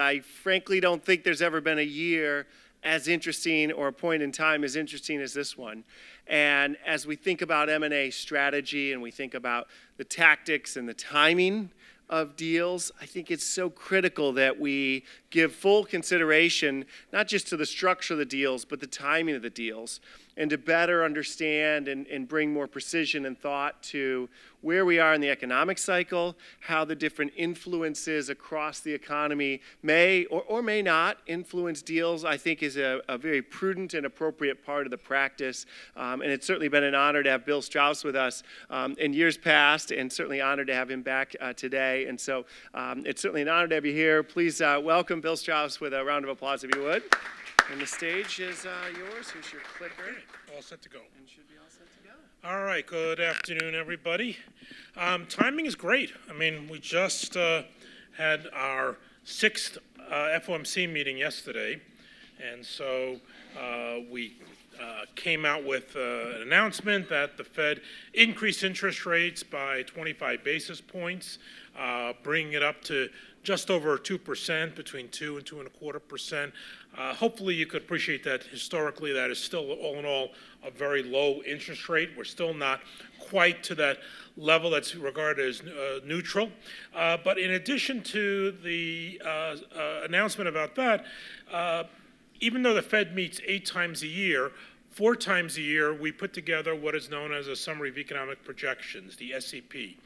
I frankly don't think there's ever been a year as interesting or a point in time as interesting as this one. And as we think about M&A strategy and we think about the tactics and the timing of deals, I think it's so critical that we give full consideration not just to the structure of the deals, but the timing of the deals and to better understand and, and bring more precision and thought to where we are in the economic cycle, how the different influences across the economy may or, or may not influence deals, I think is a, a very prudent and appropriate part of the practice. Um, and it's certainly been an honor to have Bill Strauss with us um, in years past, and certainly honored to have him back uh, today. And so um, it's certainly an honor to have you here. Please uh, welcome Bill Strauss with a round of applause if you would. And the stage is uh, yours. Here's your clicker. All set to go. All right, good afternoon, everybody. Um, timing is great. I mean, we just uh, had our sixth uh, FOMC meeting yesterday, and so uh, we uh, came out with uh, an announcement that the Fed increased interest rates by 25 basis points, uh, bringing it up to just over 2%, between 2 and 2 and a quarter percent. Uh, hopefully, you could appreciate that historically, that is still, all in all, a very low interest rate. We're still not quite to that level that's regarded as uh, neutral. Uh, but in addition to the uh, uh, announcement about that, even though the Fed meets eight times a year, four times a year, we put together what is known as a Summary of Economic Projections, the SEP.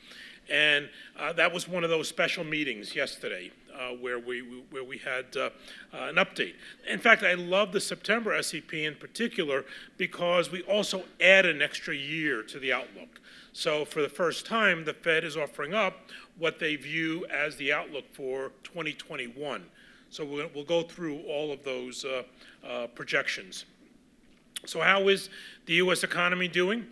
And uh, that was one of those special meetings yesterday uh, where, we, where we had uh, uh an update. In fact, I love the September SEP in particular because we also add an extra year to the outlook. So for the first time, the Fed is offering up what they view as the outlook for 2021. So we'll, we'll go through all of those uh, uh, projections. So how is the U.S. economy doing?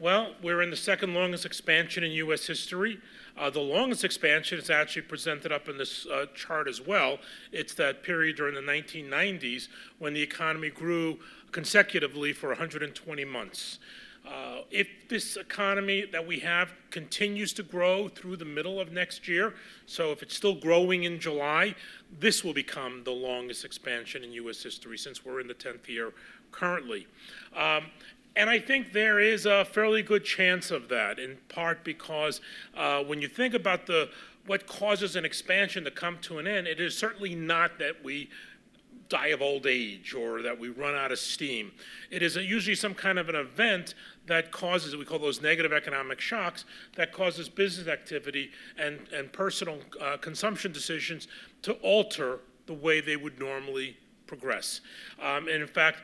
Well, we're in the second longest expansion in U.S. history. Uh, the longest expansion is actually presented up in this uh, chart as well. It's that period during the 1990s when the economy grew consecutively for 120 months. Uh, if this economy that we have continues to grow through the middle of next year, so if it's still growing in July, this will become the longest expansion in U.S. history since we're in the 10th year currently. Um, and I think there is a fairly good chance of that, in part because uh, when you think about the what causes an expansion to come to an end, it is certainly not that we die of old age or that we run out of steam. It is usually some kind of an event that causes, we call those negative economic shocks, that causes business activity and, and personal uh, consumption decisions to alter the way they would normally progress. Um, and in fact,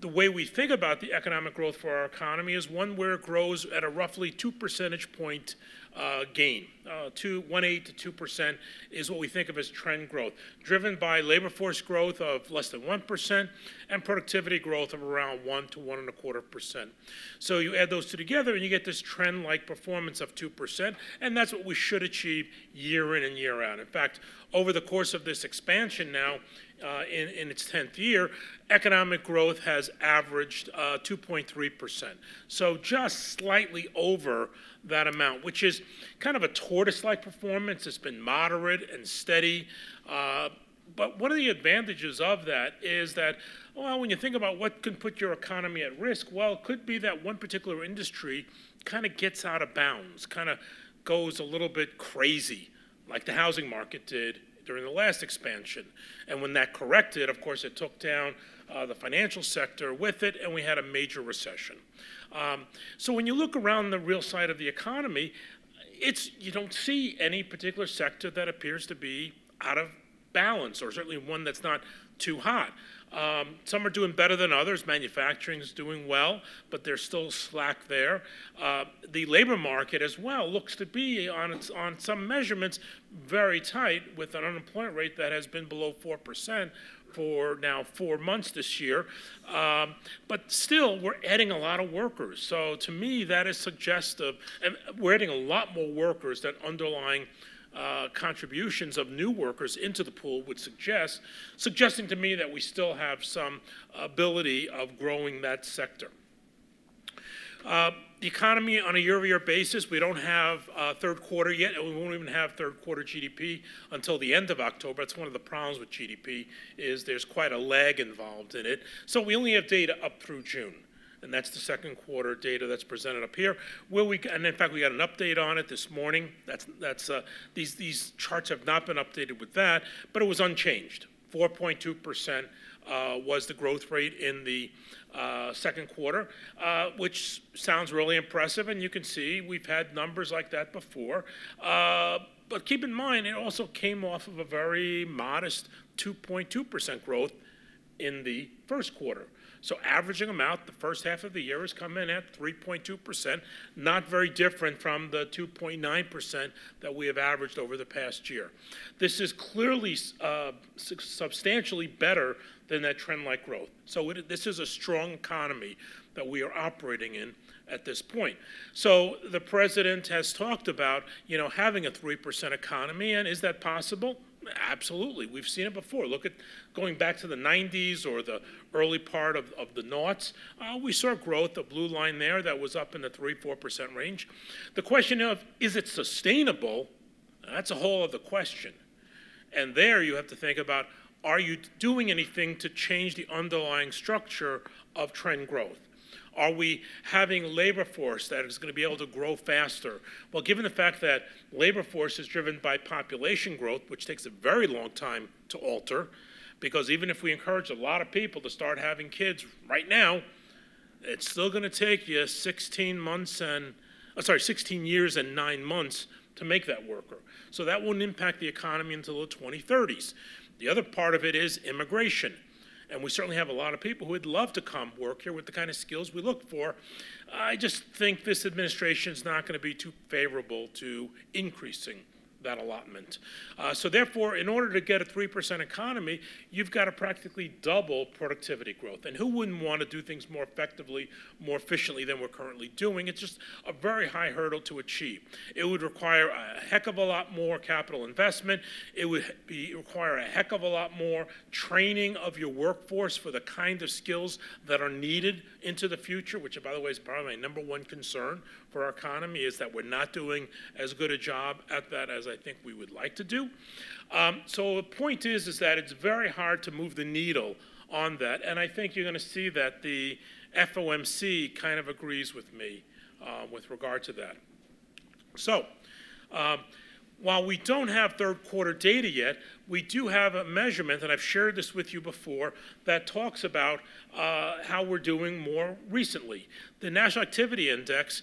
the way we think about the economic growth for our economy is one where it grows at a roughly two percentage point uh, gain. Uh, two, one eight to two percent is what we think of as trend growth, driven by labor force growth of less than one percent and productivity growth of around one to one and a quarter percent. So you add those two together and you get this trend-like performance of two percent, and that's what we should achieve year in and year out. In fact, over the course of this expansion now, uh, in, in, its 10th year, economic growth has averaged 2.3%. Uh, so just slightly over that amount, which is kind of a tortoise-like performance. It's been moderate and steady. Uh, but one of the advantages of that is that, well, when you think about what can put your economy at risk, well, it could be that one particular industry kind of gets out of bounds, kind of goes a little bit crazy, like the housing market did during the last expansion. And when that corrected, of course, it took down uh, the financial sector with it, and we had a major recession. Um, so when you look around the real side of the economy, it's you don't see any particular sector that appears to be out of balance, or certainly one that's not too hot. Um, some are doing better than others. Manufacturing is doing well, but there's still slack there. Uh, the labor market as well looks to be, on, its, on some measurements, very tight with an unemployment rate that has been below 4% for now four months this year. Um, but still, we're adding a lot of workers. So to me, that is suggestive. And we're adding a lot more workers than underlying uh, contributions of new workers into the pool would suggest, suggesting to me that we still have some ability of growing that sector. Uh, the economy on a year-over-year basis, we don't have uh, third quarter yet, and we won't even have third quarter GDP until the end of October. That's one of the problems with GDP is there's quite a lag involved in it. So we only have data up through June and that's the second quarter data that's presented up here. Where we and in fact we got an update on it this morning. That's that's uh, these these charts have not been updated with that, but it was unchanged. 4.2 percent uh, was the growth rate in the uh, second quarter, uh, which sounds really impressive. And you can see we've had numbers like that before. Uh, but keep in mind, it also came off of a very modest 2.2% growth in the first quarter. So averaging them out, the first half of the year has come in at 3.2%, not very different from the 2.9% that we have averaged over the past year. This is clearly uh, substantially better than that trend-like growth. So it, this is a strong economy that we are operating in at this point. So the president has talked about, you know, having a 3% economy, and is that possible? Absolutely. We've seen it before. Look at going back to the 90s or the early part of, of the noughts. Uh, we saw growth, the blue line there, that was up in the 3 4% range. The question of is it sustainable? That's a whole other question. And there you have to think about are you doing anything to change the underlying structure of trend growth? Are we having labor force that is going to be able to grow faster? Well, given the fact that labor force is driven by population growth, which takes a very long time to alter, because even if we encourage a lot of people to start having kids right now, it's still going to take you 16 months and, oh, sorry, 16 years and nine months to make that worker. So that won't impact the economy until the 2030s. The other part of it is immigration. And we certainly have a lot of people who would love to come work here with the kind of skills we look for. I just think this administration is not going to be too favorable to increasing that allotment. Uh, so therefore, in order to get a 3% economy, you've got to practically double productivity growth. And who wouldn't want to do things more effectively, more efficiently than we're currently doing? It's just a very high hurdle to achieve. It would require a heck of a lot more capital investment. It would be, require a heck of a lot more training of your workforce for the kind of skills that are needed into the future, which, by the way, is probably my number one concern for our economy, is that we're not doing as good a job at that as I think we would like to do. Um, so the point is, is that it's very hard to move the needle on that, and I think you're going to see that the FOMC kind of agrees with me uh, with regard to that. So. Um, while we don't have third quarter data yet, we do have a measurement, and I've shared this with you before, that talks about uh, how we're doing more recently. The National Activity Index,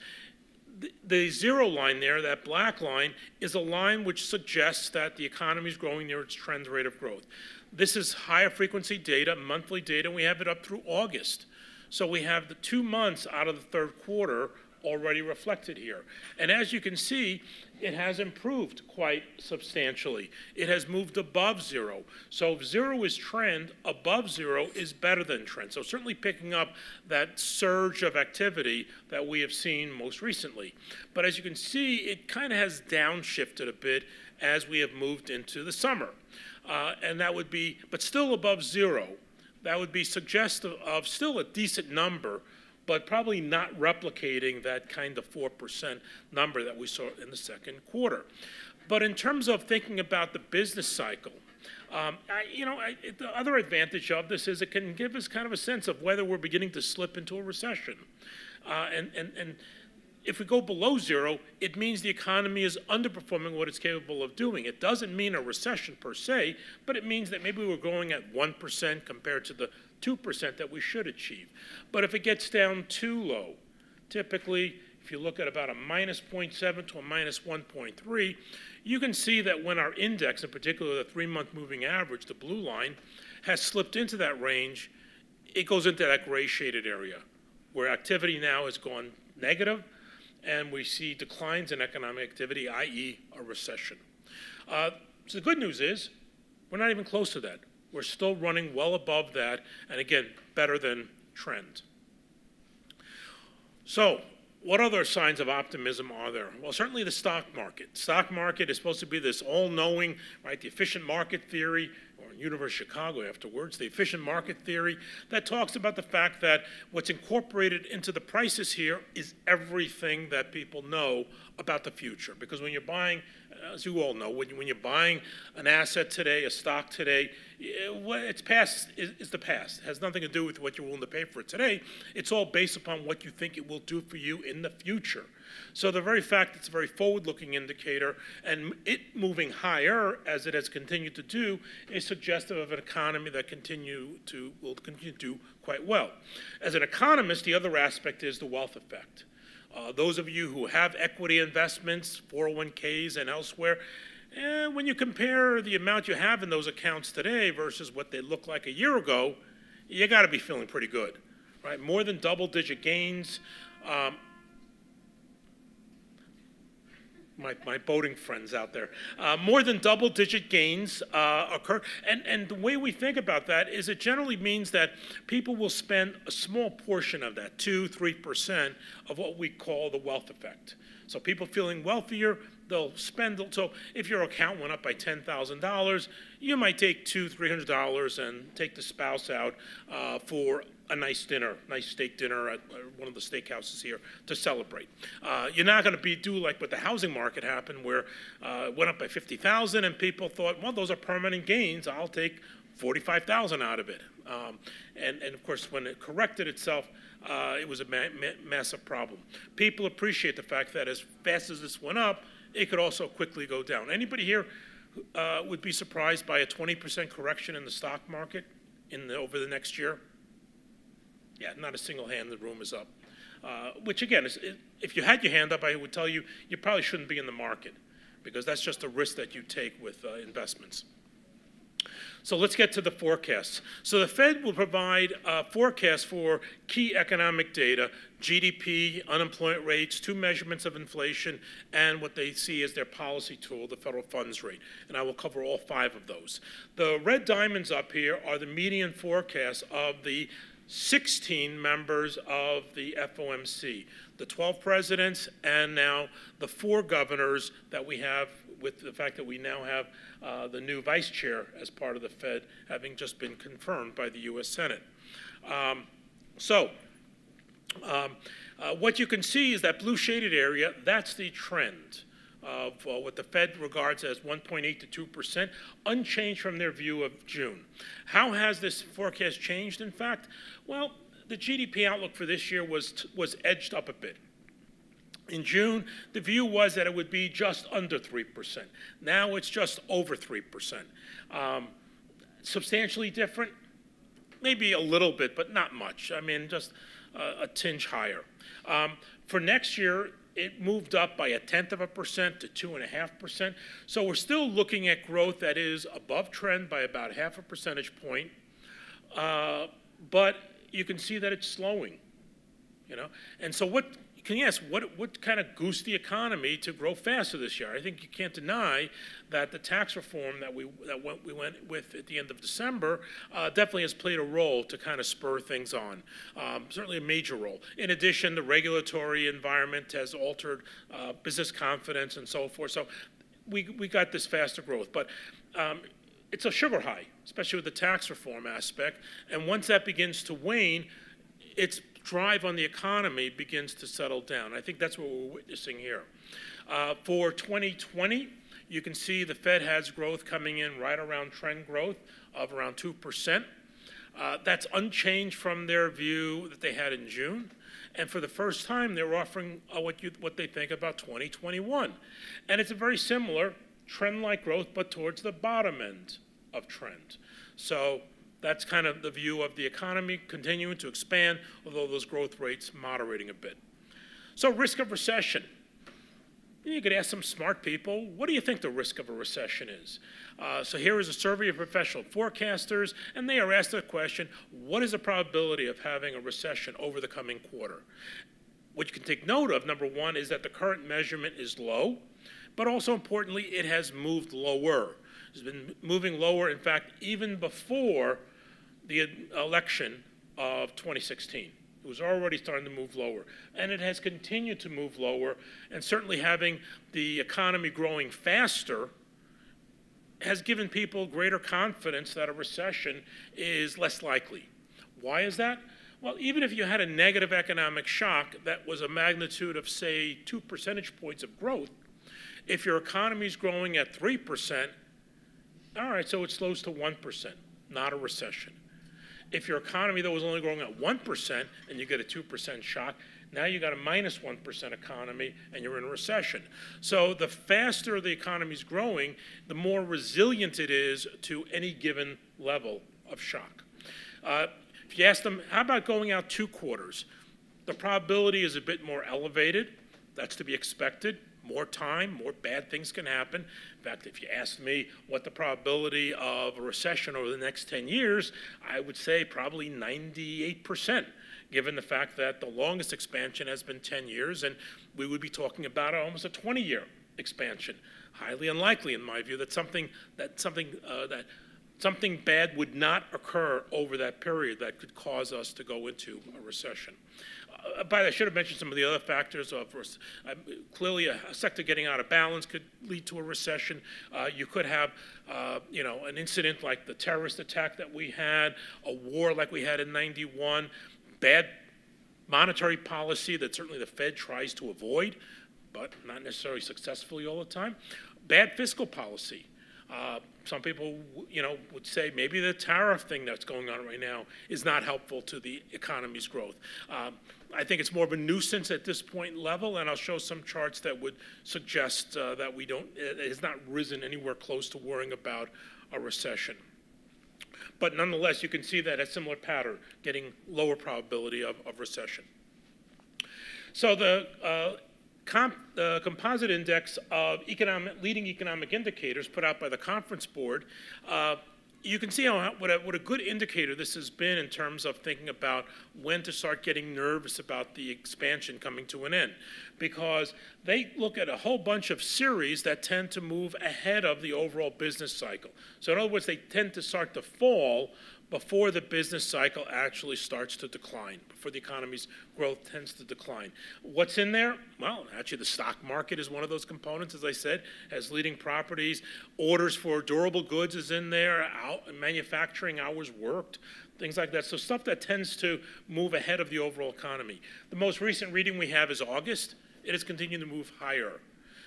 the, zero line there, that black line, is a line which suggests that the economy is growing near its trend rate of growth. This is higher frequency data, monthly data, and we have it up through August. So we have the two months out of the third quarter already reflected here. And as you can see, it has improved quite substantially. It has moved above zero. So if zero is trend, above zero is better than trend. So certainly picking up that surge of activity that we have seen most recently. But as you can see, it kind of has downshifted a bit as we have moved into the summer. Uh, and that would be, but still above zero. That would be suggestive of still a decent number but probably not replicating that kind of 4% number that we saw in the second quarter. But in terms of thinking about the business cycle, um, I, you know, I, the other advantage of this is it can give us kind of a sense of whether we're beginning to slip into a recession. Uh, and, and, and if we go below zero, it means the economy is underperforming what it's capable of doing. It doesn't mean a recession per se, but it means that maybe we're growing at 1% compared to the 2% that we should achieve. But if it gets down too low, typically, if you look at about a minus 0.7 to a minus 1.3, you can see that when our index, in particular the three month moving average, the blue line, has slipped into that range, it goes into that gray shaded area where activity now has gone negative and we see declines in economic activity, i.e., a recession. Uh, so the good news is we're not even close to that. We're still running well above that, and again, better than trend. So, what other signs of optimism are there? Well, certainly the stock market. Stock market is supposed to be this all-knowing, right? The efficient market theory, or University of Chicago afterwards, the efficient market theory, that talks about the fact that what's incorporated into the prices here is everything that people know about the future. Because when you're buying, as you all know, when, when you're buying an asset today, a stock today, eh, it's past is, is the past. It has nothing to do with what you're willing to pay for it today. It's all based upon what you think it will do for you in the future. So the very fact it's a very forward-looking indicator and it moving higher as it has continued to do is suggestive of an economy that continue to will continue to do quite well. As an economist, the other aspect is the wealth effect. Uh, those of you who have equity investments, 401ks and elsewhere, eh, when you compare the amount you have in those accounts today versus what they looked like a year ago, you got to be feeling pretty good, right? More than double-digit gains. Um, my, my boating friends out there. Uh, more than double digit gains uh, occur. And, and the way we think about that is it generally means that people will spend a small portion of that, 2 3% of what we call the wealth effect. So people feeling wealthier, they'll spend. So if your account went up by $10,000, you might take two, $300 and take the spouse out uh, for a nice dinner, nice steak dinner at one of the steakhouses here to celebrate. Uh, you're not going to be do like what the housing market happened, where uh, it went up by 50,000, and people thought, well, those are permanent gains. I'll take 45,000 out of it. Um, and, and of course, when it corrected itself, uh, it was a ma ma massive problem. People appreciate the fact that as fast as this went up, it could also quickly go down. Anybody here uh, would be surprised by a 20% correction in the stock market in the, over the next year? Yeah, not a single hand in the room is up. Uh, which again, is, if you had your hand up, I would tell you you probably shouldn't be in the market because that's just a risk that you take with uh, investments. So let's get to the forecasts. So the Fed will provide a forecast for key economic data, GDP, unemployment rates, two measurements of inflation, and what they see as their policy tool, the federal funds rate. And I will cover all five of those. The red diamonds up here are the median forecasts of the 16 members of the FOMC, the 12 presidents, and now the four governors that we have with the fact that we now have uh, the new vice chair as part of the Fed having just been confirmed by the US Senate. Um, so, um, uh, what you can see is that blue shaded area, that's the trend of uh, what the Fed regards as 1.8 to 2 percent, unchanged from their view of June. How has this forecast changed, in fact? Well, the GDP outlook for this year was, was edged up a bit. In June, the view was that it would be just under 3%. Now it's just over 3%. Um, substantially different? Maybe a little bit, but not much. I mean, just a tinge higher. Um, for next year, it moved up by a tenth of a percent to two and a half percent. So we're still looking at growth that is above trend by about half a percentage point. Uh, but you can see that it's slowing, you know. And so what can you ask what, what kind of goosed the economy to grow faster this year? I think you can't deny that the tax reform that we that went, we went with at the end of December uh, definitely has played a role to kind of spur things on. Um, certainly a major role. In addition, the regulatory environment has altered uh, business confidence and so forth. So we we got this faster growth, but. Um, it's a sugar high, especially with the tax reform aspect. And once that begins to wane, it's drive on the economy begins to settle down. I think that's what we're witnessing here. Uh, for 2020, you can see the Fed has growth coming in right around trend growth of around 2%. Uh, that's unchanged from their view that they had in June. And for the first time, they're offering uh, what, you, what they think about 2021. And it's a very similar trend-like growth, but towards the bottom end of trend. So that's kind of the view of the economy continuing to expand, although those growth rates moderating a bit. So risk of recession. You could ask some smart people, what do you think the risk of a recession is? Uh, so here is a survey of professional forecasters, and they are asked the question, what is the probability of having a recession over the coming quarter? What you can take note of, number one, is that the current measurement is low, but also importantly, it has moved lower. It's been moving lower, in fact, even before the election of 2016. It was already starting to move lower. And it has continued to move lower, and certainly having the economy growing faster has given people greater confidence that a recession is less likely. Why is that? Well, even if you had a negative economic shock that was a magnitude of, say, two percentage points of growth, if your economy is growing at 3%, all right, so it slows to 1%, not a recession. If your economy, though, was only growing at 1% and you get a 2% shock, now you got a minus 1 economy and you're in a recession. So the faster the economy is growing, the more resilient it is to any given level of shock. Uh, if you ask them, how about going out two quarters? The probability is a bit more elevated. That's to be expected more time, more bad things can happen. In fact, if you asked me what the probability of a recession over the next 10 years, I would say probably 98%, given the fact that the longest expansion has been 10 years, and we would be talking about almost a 20 year expansion. Highly unlikely, in my view, that something, that something, uh, that something bad would not occur over that period that could cause us to go into a recession. Uh, but I should have mentioned some of the other factors. Of uh, clearly, a, a, sector getting out of balance could lead to a recession. Uh, you could have, uh, you know, an incident like the terrorist attack that we had, a war like we had in '91, bad monetary policy that certainly the Fed tries to avoid, but not necessarily successfully all the time. Bad fiscal policy. Uh, some people, you know, would say maybe the tariff thing that's going on right now is not helpful to the economy's growth. Um, I think it's more of a nuisance at this point level, and I'll show some charts that would suggest uh, that we don't, it has not risen anywhere close to worrying about a recession. But nonetheless, you can see that a similar pattern, getting lower probability of, of recession. So the uh, comp, the composite index of economic, leading economic indicators put out by the Conference Board uh, you can see how, what, a, what a good indicator this has been in terms of thinking about when to start getting nervous about the expansion coming to an end. Because they look at a whole bunch of series that tend to move ahead of the overall business cycle. So, in other words, they tend to start to fall before the business cycle actually starts to decline, before the economy's growth tends to decline. What's in there? Well, actually, the stock market is one of those components, as I said, has leading properties. Orders for durable goods is in there, manufacturing hours worked, things like that. So, stuff that tends to move ahead of the overall economy. The most recent reading we have is August. It has continued to move higher.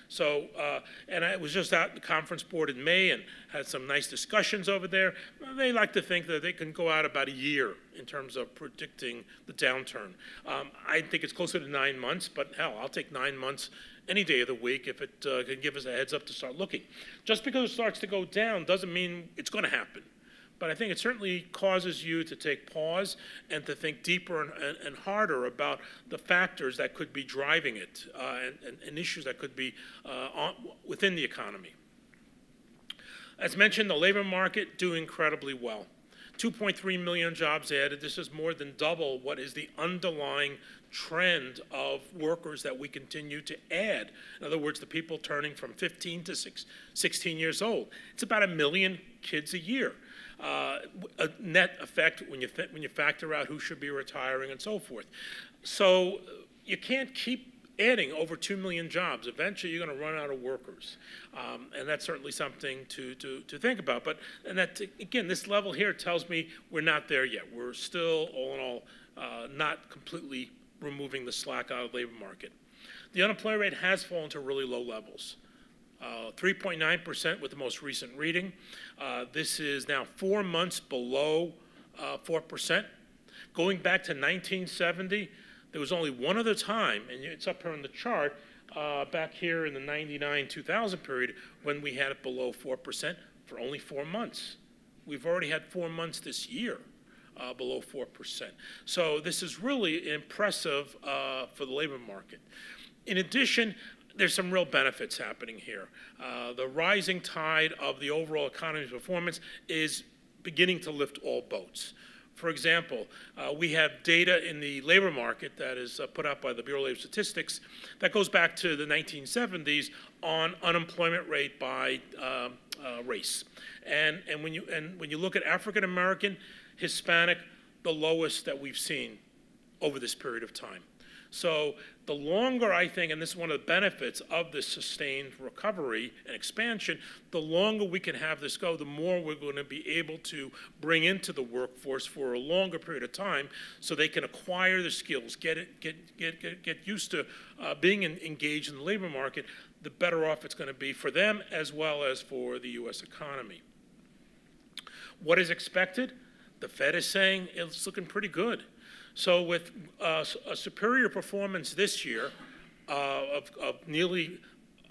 So, uh, and I was just at the conference board in May and had some nice discussions over there. They like to think that they can go out about a year in terms of predicting the downturn. Um, I think it's closer to nine months, but hell, I'll take nine months any day of the week if it uh, can give us a heads up to start looking. Just because it starts to go down doesn't mean it's going to happen. But I think it certainly causes you to take pause and to think deeper and, and, and harder about the factors that could be driving it uh, and, and, issues that could be uh, on, within the economy. As mentioned, the labor market doing incredibly well. 2.3 million jobs added. This is more than double what is the underlying trend of workers that we continue to add. In other words, the people turning from 15 to 16 years old. It's about a million kids a year uh, a net effect when you, when you factor out who should be retiring and so forth. So you can't keep adding over 2 million jobs. Eventually, you're going to run out of workers. Um, and that's certainly something to, to, to think about. But, and that, again, this level here tells me we're not there yet. We're still, all in all, uh, not completely removing the slack out of the labor market. The unemployment rate has fallen to really low levels. 3.9% uh, with the most recent reading. Uh, this is now four months below 4%. Uh, Going back to 1970, there was only one other time, and it's up here on the chart, uh, back here in the 99 2000 period when we had it below 4% for only four months. We've already had four months this year uh, below 4%. So this is really impressive uh, for the labor market. In addition, there's some real benefits happening here. Uh, the rising tide of the overall economy's performance is beginning to lift all boats. For example, uh, we have data in the labor market that is uh, put out by the Bureau of Labor Statistics that goes back to the 1970s on unemployment rate by um, uh, race. And, and, when you, and when you look at African American, Hispanic, the lowest that we've seen over this period of time. So the longer I think, and this is one of the benefits of this sustained recovery and expansion, the longer we can have this go, the more we're going to be able to bring into the workforce for a longer period of time so they can acquire the skills, get, it, get, get, get, get used to uh, being in, engaged in the labor market, the better off it's going to be for them as well as for the U.S. economy. What is expected? The Fed is saying it's looking pretty good. So with uh, a superior performance this year uh, of, of, nearly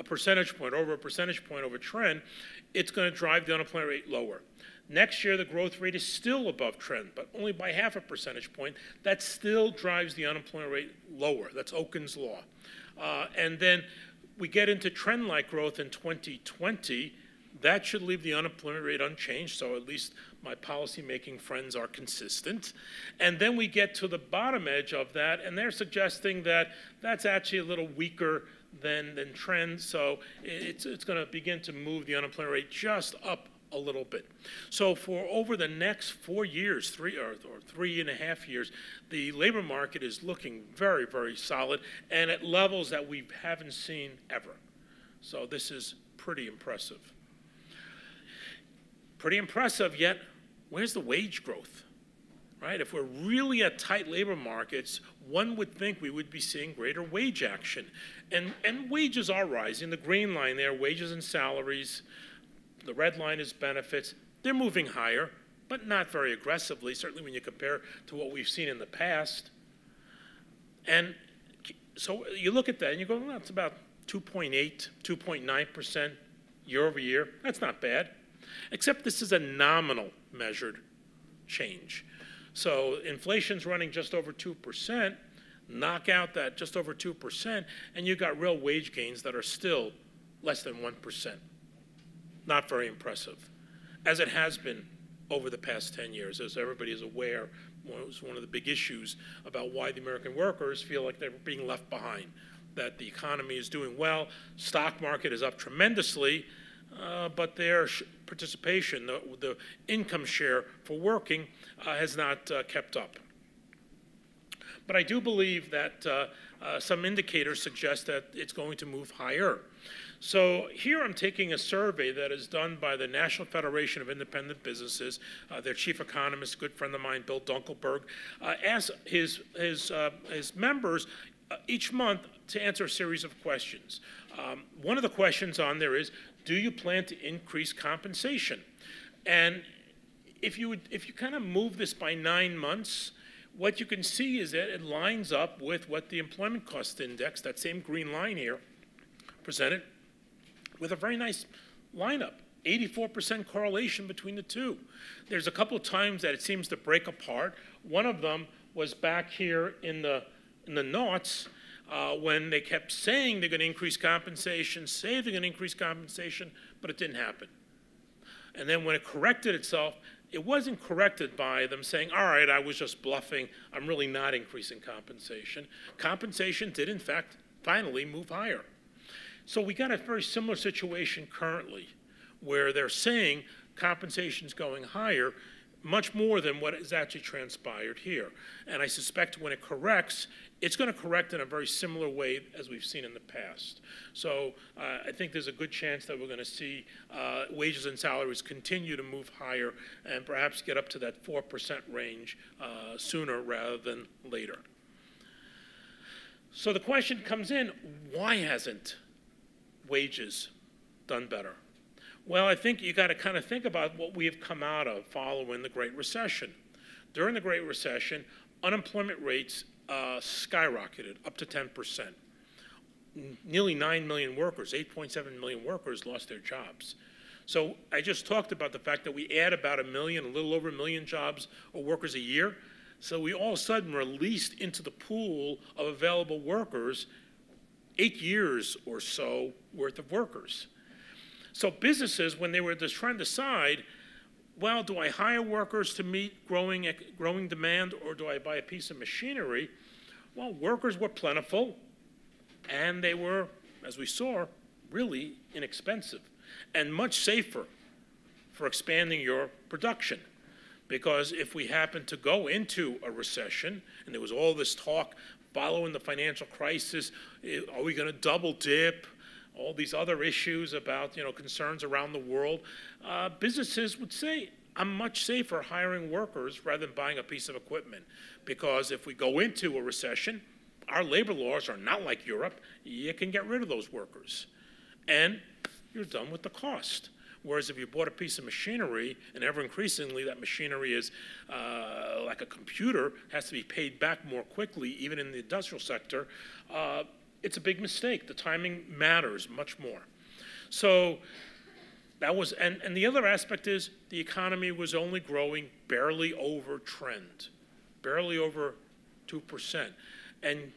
a percentage point, over a percentage point over trend, it's going to drive the unemployment rate lower. Next year, the growth rate is still above trend, but only by half a percentage point. That still drives the unemployment rate lower. That's Okun's law. Uh, and then we get into trend-like growth in 2020, that should leave the unemployment rate unchanged, so at least my policymaking friends are consistent. And then we get to the bottom edge of that, and they're suggesting that that's actually a little weaker than, than trend, so it's, it's going to begin to move the unemployment rate just up a little bit. So for over the next four years, three or, or, three and a half years, the labor market is looking very, very solid and at levels that we haven't seen ever. So this is pretty impressive. Pretty impressive, yet where's the wage growth? Right? If we're really at tight labor markets, one would think we would be seeing greater wage action. And, and wages are rising. The green line there, wages and salaries, the red line is benefits. They're moving higher, but not very aggressively, certainly when you compare to what we've seen in the past. And so you look at that and you go, well, that's about 2.8, 2.9% year over year. That's not bad, except this is a nominal measured change. So inflation's running just over 2%, knock out that just over 2%, and you've got real wage gains that are still less than 1% not very impressive, as it has been over the past 10 years. As everybody is aware, it was one of the big issues about why the American workers feel like they're being left behind, that the economy is doing well, stock market is up tremendously, uh, but their participation, the, the, income share for working, uh, has not uh, kept up. But I do believe that uh, uh, some indicators suggest that it's going to move higher. So here I'm taking a survey that is done by the National Federation of Independent Businesses. Uh, their chief economist, good friend of mine, Bill Dunkelberg, uh, asks his, his, uh, his members each month to answer a series of questions. Um, one of the questions on there is, do you plan to increase compensation? And if you, would, if you kind of move this by nine months, what you can see is that it lines up with what the employment cost index, that same green line here, presented, with a very nice lineup. 84% correlation between the two. There's a couple of times that it seems to break apart. One of them was back here in the, in the noughts uh, when they kept saying they're going to increase compensation, say they're going to increase compensation, but it didn't happen. And then when it corrected itself, it wasn't corrected by them saying, all right, I was just bluffing. I'm really not increasing compensation. Compensation did, in fact, finally move higher. So we got a very similar situation currently where they're saying compensation's going higher much more than what has actually transpired here. And I suspect when it corrects, it's going to correct in a very similar way as we've seen in the past. So uh, I think there's a good chance that we're going to see uh, wages and salaries continue to move higher and perhaps get up to that 4% range uh, sooner rather than later. So the question comes in, why hasn't wages done better? Well, I think you got to kind of think about what we have come out of following the Great Recession. During the Great Recession, unemployment rates uh, skyrocketed up to 10%. Nearly 9 million workers, 8.7 million workers lost their jobs. So I just talked about the fact that we add about a million, a little over a million jobs or workers a year. So we all of a sudden released into the pool of available workers eight years or so worth of workers. So businesses, when they were just trying to decide, well, do I hire workers to meet growing, growing demand or do I buy a piece of machinery? Well, workers were plentiful and they were, as we saw, really inexpensive and much safer for expanding your production. Because if we happen to go into a recession, and there was all this talk following the financial crisis, eh, are we going to double dip? All these other issues about, you know, concerns around the world. Uh, businesses would say, I'm much safer hiring workers rather than buying a piece of equipment. Because if we go into a recession, our labor laws are not like Europe. You can get rid of those workers. And you're done with the cost. Whereas if you bought a piece of machinery, and ever increasingly that machinery is uh, like a computer, has to be paid back more quickly, even in the industrial sector, uh, it's a big mistake. The timing matters much more. So that was, and, and the other aspect is the economy was only growing barely over trend, barely over 2%. And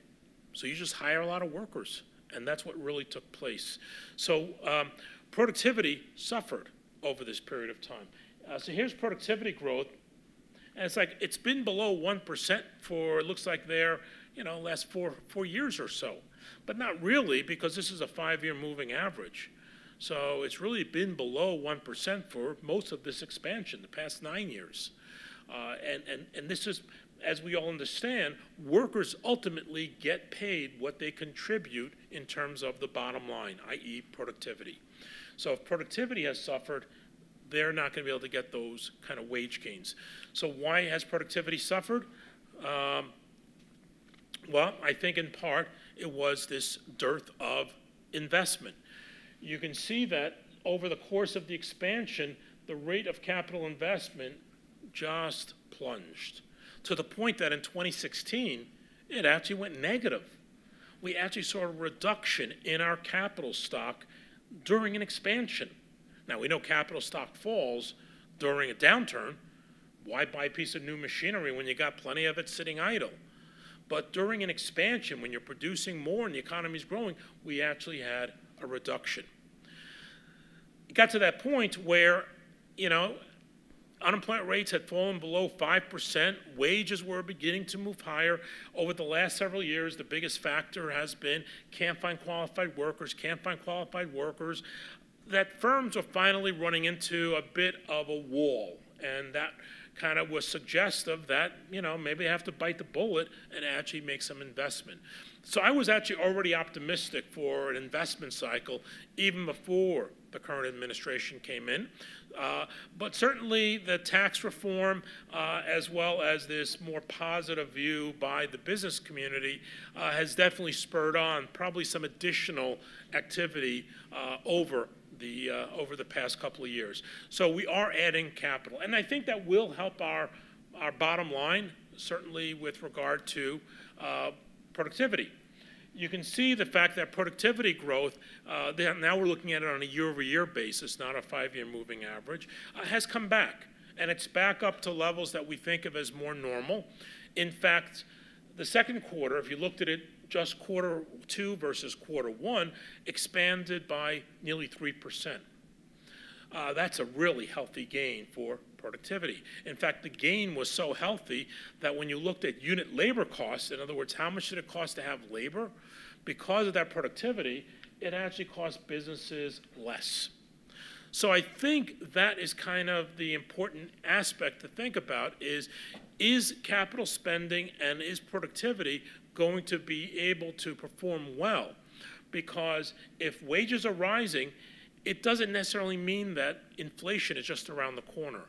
so you just hire a lot of workers, and that's what really took place. So um, productivity suffered over this period of time. Uh, so here's productivity growth, and it's like it's been below 1% for, it looks like there, you know, last four, four years or so. But not really, because this is a five-year moving average. So it's really been below 1% for most of this expansion, the past nine years. Uh, and, and, and this is, as we all understand, workers ultimately get paid what they contribute in terms of the bottom line, i.e., productivity. So if productivity has suffered, they're not going to be able to get those kind of wage gains. So why has productivity suffered? Um, well, I think in part it was this dearth of investment you can see that over the course of the expansion, the rate of capital investment just plunged to the point that in 2016, it actually went negative. We actually saw a reduction in our capital stock during an expansion. Now, we know capital stock falls during a downturn. Why buy a piece of new machinery when you got plenty of it sitting idle? But during an expansion, when you're producing more and the economy is growing, we actually had a reduction. It got to that point where, you know, unemployment rates had fallen below 5%, wages were beginning to move higher. Over the last several years, the biggest factor has been can't find qualified workers, can't find qualified workers. That firms are finally running into a bit of a wall, and that kind of was suggestive that, you know, maybe I have to bite the bullet and actually make some investment. So I was actually already optimistic for an investment cycle even before the current administration came in. Uh, but certainly the tax reform, uh, as well as this more positive view by the business community, uh, has definitely spurred on probably some additional activity uh, over the uh, over the past couple of years. So we are adding capital, and I think that will help our our bottom line certainly with regard to uh, productivity you can see the fact that productivity growth, uh, now we're looking at it on a year-over-year basis, not a five-year moving average, uh, has come back. And it's back up to levels that we think of as more normal. In fact, the second quarter, if you looked at it just quarter two versus quarter one, expanded by nearly 3%. Uh, that's a really healthy gain for productivity. In fact, the gain was so healthy that when you looked at unit labor costs, in other words, how much did it cost to have labor, because of that productivity, it actually cost businesses less. So I think that is kind of the important aspect to think about is, is capital spending and is productivity going to be able to perform well? Because if wages are rising, it doesn't necessarily mean that inflation is just around the corner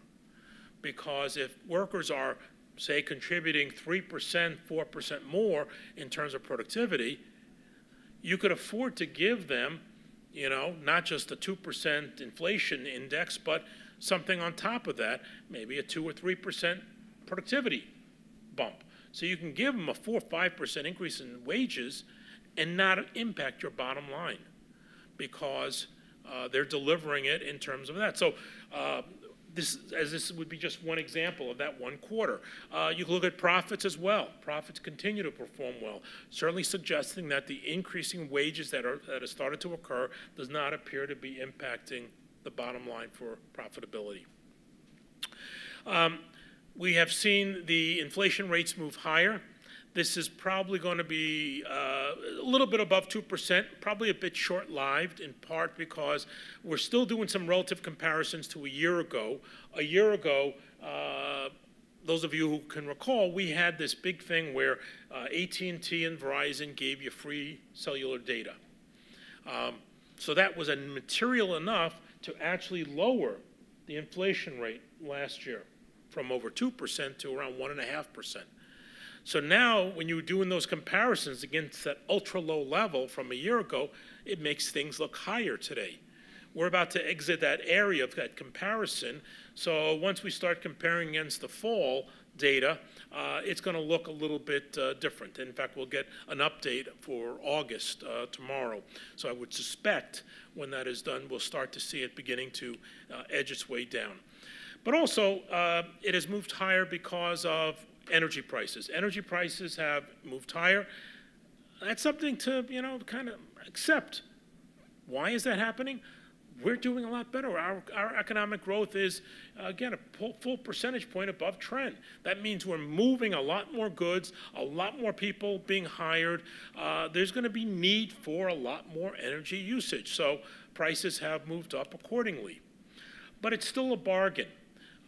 because if workers are, say, contributing 3%, 4% more in terms of productivity, you could afford to give them, you know, not just a 2% inflation index, but something on top of that, maybe a 2 or 3% productivity bump. So you can give them a 4 or 5% increase in wages and not impact your bottom line because uh, they're delivering it in terms of that. So uh, this, as this would be just one example of that one quarter. Uh, you can look at profits as well. Profits continue to perform well, certainly suggesting that the increasing wages that, are, that have started to occur does not appear to be impacting the bottom line for profitability. Um, we have seen the inflation rates move higher. This is probably going to be uh, a little bit above 2%, probably a bit short-lived in part because we're still doing some relative comparisons to a year ago. A year ago, uh, those of you who can recall, we had this big thing where uh, AT&T and Verizon gave you free cellular data. Um, so that was a material enough to actually lower the inflation rate last year from over 2% to around 1.5%. So now, when you're doing those comparisons against that ultra low level from a year ago, it makes things look higher today. We're about to exit that area of that comparison. So once we start comparing against the fall data, uh, it's going to look a little bit uh, different. In fact, we'll get an update for August uh, tomorrow. So I would suspect when that is done, we'll start to see it beginning to uh, edge its way down. But also, uh, it has moved higher because of energy prices. Energy prices have moved higher. That's something to, you know, kind of accept. Why is that happening? We're doing a lot better. Our, our economic growth is, again, a full, full percentage point above trend. That means we're moving a lot more goods, a lot more people being hired. Uh, there's going to be need for a lot more energy usage. So prices have moved up accordingly. But it's still a bargain.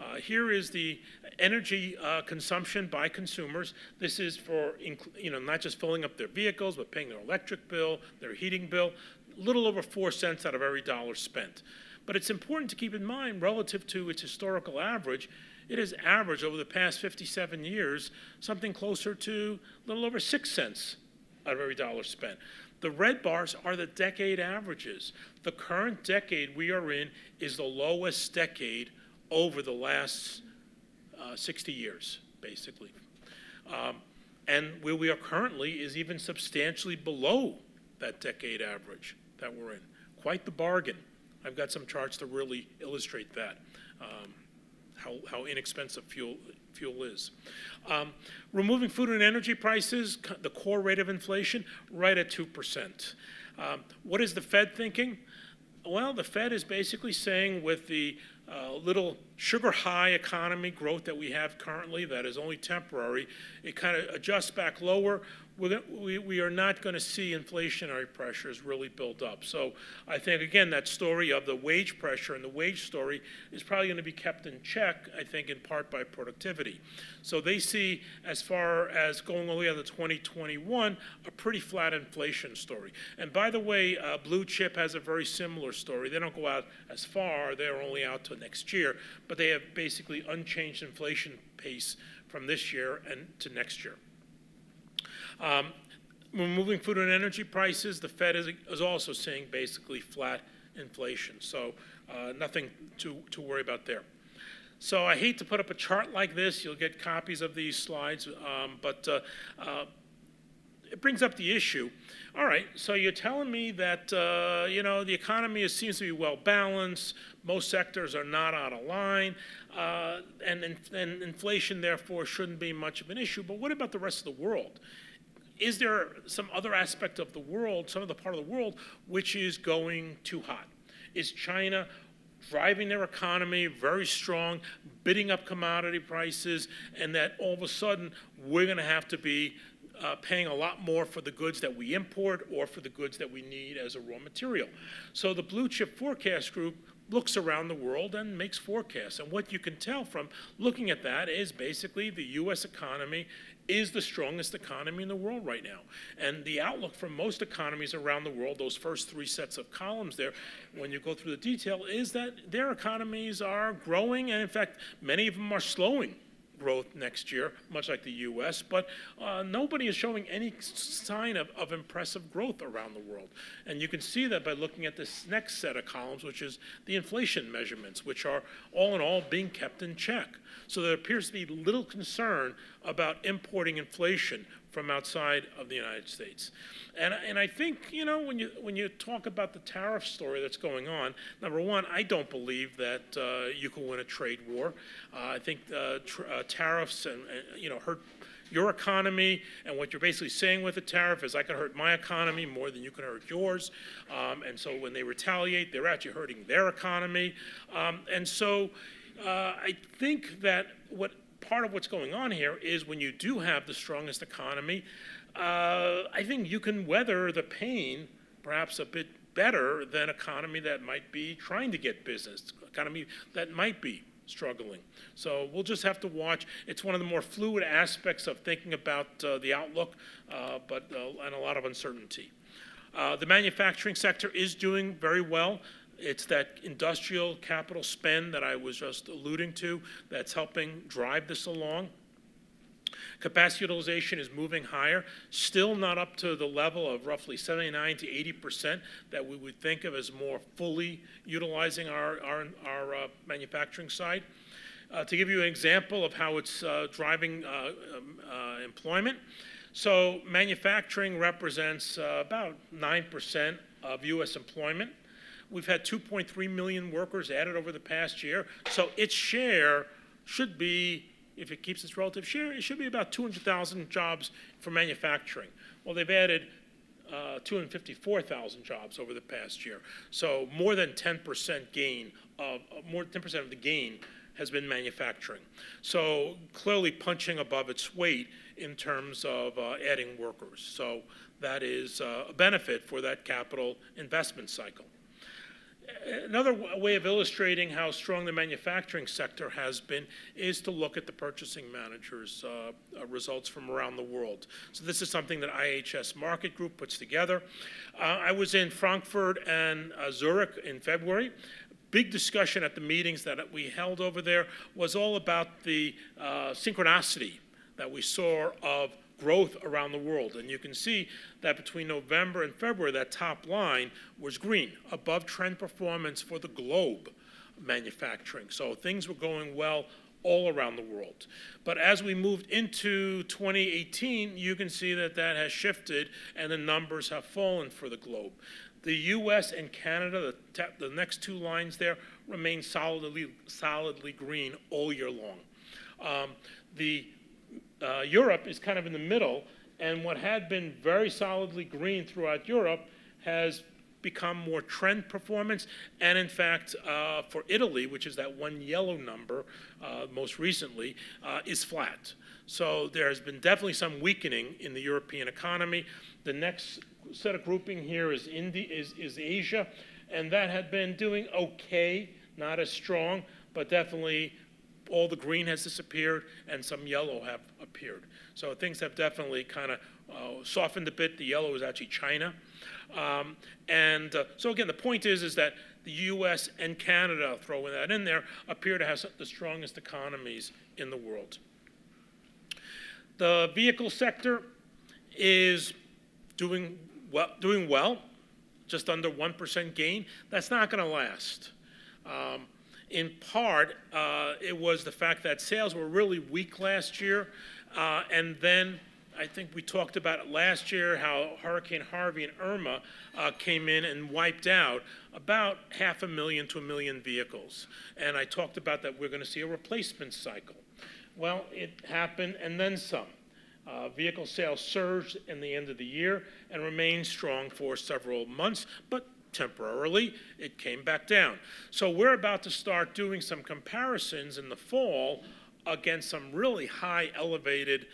Uh, here is the energy uh, consumption by consumers. This is for you know not just filling up their vehicles, but paying their electric bill, their heating bill. A little over four cents out of every dollar spent. But it's important to keep in mind, relative to its historical average, it has averaged over the past 57 years something closer to a little over six cents out of every dollar spent. The red bars are the decade averages. The current decade we are in is the lowest decade over the last uh, 60 years, basically. Um, and where we are currently is even substantially below that decade average that we're in. Quite the bargain. I've got some charts to really illustrate that, um, how, how inexpensive fuel, fuel is. Um, removing food and energy prices, the core rate of inflation, right at 2%. Um, what is the Fed thinking? Well, the Fed is basically saying with the uh, little sugar high economy growth that we have currently that is only temporary, it kind of adjusts back lower we, we are not going to see inflationary pressures really build up. So I think, again, that story of the wage pressure and the wage story is probably going to be kept in check, I think, in part by productivity. So they see, as far as going all the way out to 2021, a pretty flat inflation story. And by the way, uh, Blue Chip has a very similar story. They don't go out as far, they're only out to next year, but they have basically unchanged inflation pace from this year and to next year. Um, moving food and energy prices, the Fed is, is also seeing basically flat inflation. So uh, nothing to, to worry about there. So I hate to put up a chart like this. You'll get copies of these slides, um, but uh, uh, it brings up the issue. All right, so you're telling me that uh, you know the economy is, seems to be well balanced. Most sectors are not out of line, uh, and, and inflation therefore shouldn't be much of an issue. But what about the rest of the world? Is there some other aspect of the world, some of the part of the world, which is going too hot? Is China driving their economy very strong, bidding up commodity prices, and that all of a sudden we're going to have to be uh, paying a lot more for the goods that we import or for the goods that we need as a raw material. So the Blue Chip Forecast Group looks around the world and makes forecasts. And what you can tell from looking at that is basically the U.S. economy is the strongest economy in the world right now. And the outlook for most economies around the world, those first three sets of columns there, when you go through the detail, is that their economies are growing, and in fact, many of them are slowing growth next year, much like the U.S., but uh, nobody is showing any sign of, of impressive growth around the world. And you can see that by looking at this next set of columns, which is the inflation measurements, which are all in all being kept in check. So there appears to be little concern about importing inflation from outside of the United States. And, and I think, you know, when you, when you talk about the tariff story that's going on, number one, I don't believe that uh, you can win a trade war. Uh, I think uh, uh, tariffs and, you know, hurt your economy, and what you're basically saying with a tariff is I can hurt my economy more than you can hurt yours. Um, and so when they retaliate, they're actually hurting their economy. Um, and so uh, I think that what part of what's going on here is when you do have the strongest economy, uh, I think you can weather the pain perhaps a bit better than economy that might be trying to get business, economy that might be struggling. So we'll just have to watch. It's one of the more fluid aspects of thinking about uh, the outlook, uh, but uh, and a lot of uncertainty. Uh, the manufacturing sector is doing very well. It's that industrial capital spend that I was just alluding to that's helping drive this along. Capacity utilization is moving higher, still not up to the level of roughly 79 to 80 percent that we would think of as more fully utilizing our, our, our uh, manufacturing side. Uh, to give you an example of how it's uh, driving uh, um, uh, employment, so manufacturing represents uh, about 9% of U.S. employment. We've had 2.3 million workers added over the past year, so its share should be if it keeps its relative share, it should be about 200,000 jobs for manufacturing. Well, they've added uh, 254,000 jobs over the past year. So more than 10% gain of, more than 10% of the gain has been manufacturing. So clearly punching above its weight in terms of uh, adding workers. So that is uh, a benefit for that capital investment cycle. Another way of illustrating how strong the manufacturing sector has been is to look at the purchasing managers' uh, uh, results from around the world. So this is something that IHS Markit Group puts together. Uh, I was in Frankfurt and uh, Zurich in February. Big discussion at the meetings that we held over there was all about the uh, synchronicity that we saw of growth around the world. And you can see that between November and February, that top line was green, above trend performance for the globe manufacturing. So things were going well all around the world. But as we moved into 2018, you can see that that has shifted and the numbers have fallen for the globe. The US and Canada, the, the next two lines there, remain solidly, solidly green all year long. Um, the uh, Europe is kind of in the middle, and what had been very solidly green throughout Europe has become more trend performance. And in fact, uh, for Italy, which is that one yellow number uh, most recently, uh, is flat. So there has been definitely some weakening in the European economy. The next set of grouping here is, India, is, is Asia, and that had been doing okay, not as strong, but definitely all the green has disappeared and some yellow have appeared. So things have definitely kind of uh, softened a bit. The yellow is actually China. Um, and uh, so again, the point is, is that the U.S. and Canada, throwing that in there, appear to have the strongest economies in the world. The vehicle sector is doing well, doing well just under 1% gain. That's not going to last. Um, in part, uh, it was the fact that sales were really weak last year. Uh, and then I think we talked about it last year how Hurricane Harvey and Irma uh, came in and wiped out about half a million to a million vehicles. And I talked about that we're going to see a replacement cycle. Well, it happened and then some. Uh, vehicle sales surged in the end of the year and remained strong for several months, but temporarily, it came back down. So we're about to start doing some comparisons in the fall against some really high elevated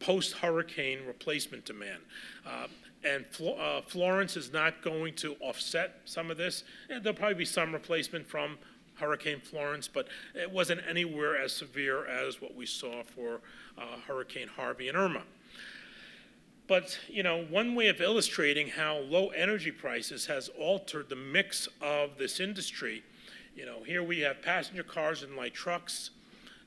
post-hurricane replacement demand. Uh, and uh, Florence is not going to offset some of this. And there'll probably be some replacement from Hurricane Florence, but it wasn't anywhere as severe as what we saw for uh, Hurricane Harvey and Irma. But, you know, one way of illustrating how low energy prices has altered the mix of this industry, you know, here we have passenger cars and light trucks,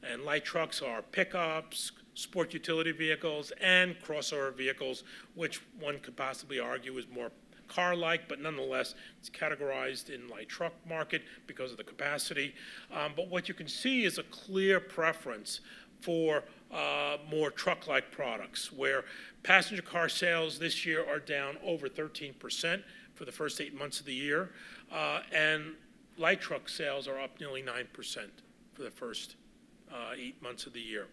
and light trucks are pickups, sport utility vehicles, and crossover vehicles, which one could possibly argue is more car-like, but nonetheless, it's categorized in light truck market because of the capacity. Um, but what you can see is a clear preference for uh, more truck-like products, where passenger car sales this year are down over 13% for the first eight months of the year, uh, and light truck sales are up nearly 9% for the first uh, eight months of the year.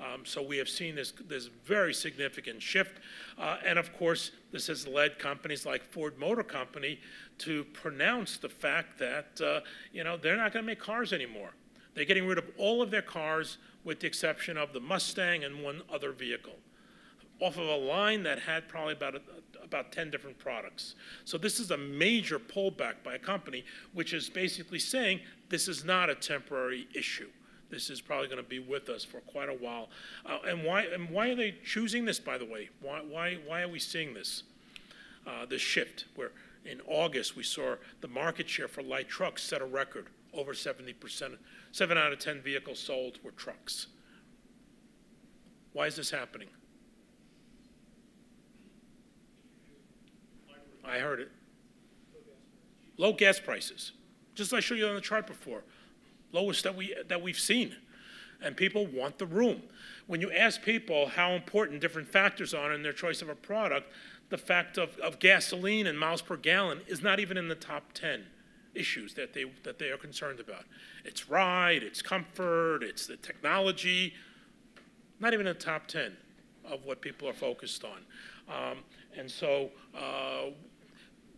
Um, so we have seen this, this very significant shift. Uh, and of course, this has led companies like Ford Motor Company to pronounce the fact that, uh, you know, they're not going to make cars anymore. They're getting rid of all of their cars with the exception of the Mustang and one other vehicle, off of a line that had probably about, a, about 10 different products. So this is a major pullback by a company, which is basically saying this is not a temporary issue. this is probably going to be with us for quite a while. Uh, and why and why are they choosing this? By the way, why why why are we seeing this uh, this shift where in August we saw the market share for light trucks set a record over 70 percent. Seven out of ten vehicles sold were trucks. Why is this happening? I heard it. Low gas prices, just as I showed you on the chart before, lowest that we that we've seen, and people want the room. When you ask people how important different factors are in their choice of a product, the fact of, of gasoline and miles per gallon is not even in the top 10 issues that they that they are concerned about. It's ride, it's comfort, it's the technology, not even in the top 10 of what people are focused on. Um, and so uh,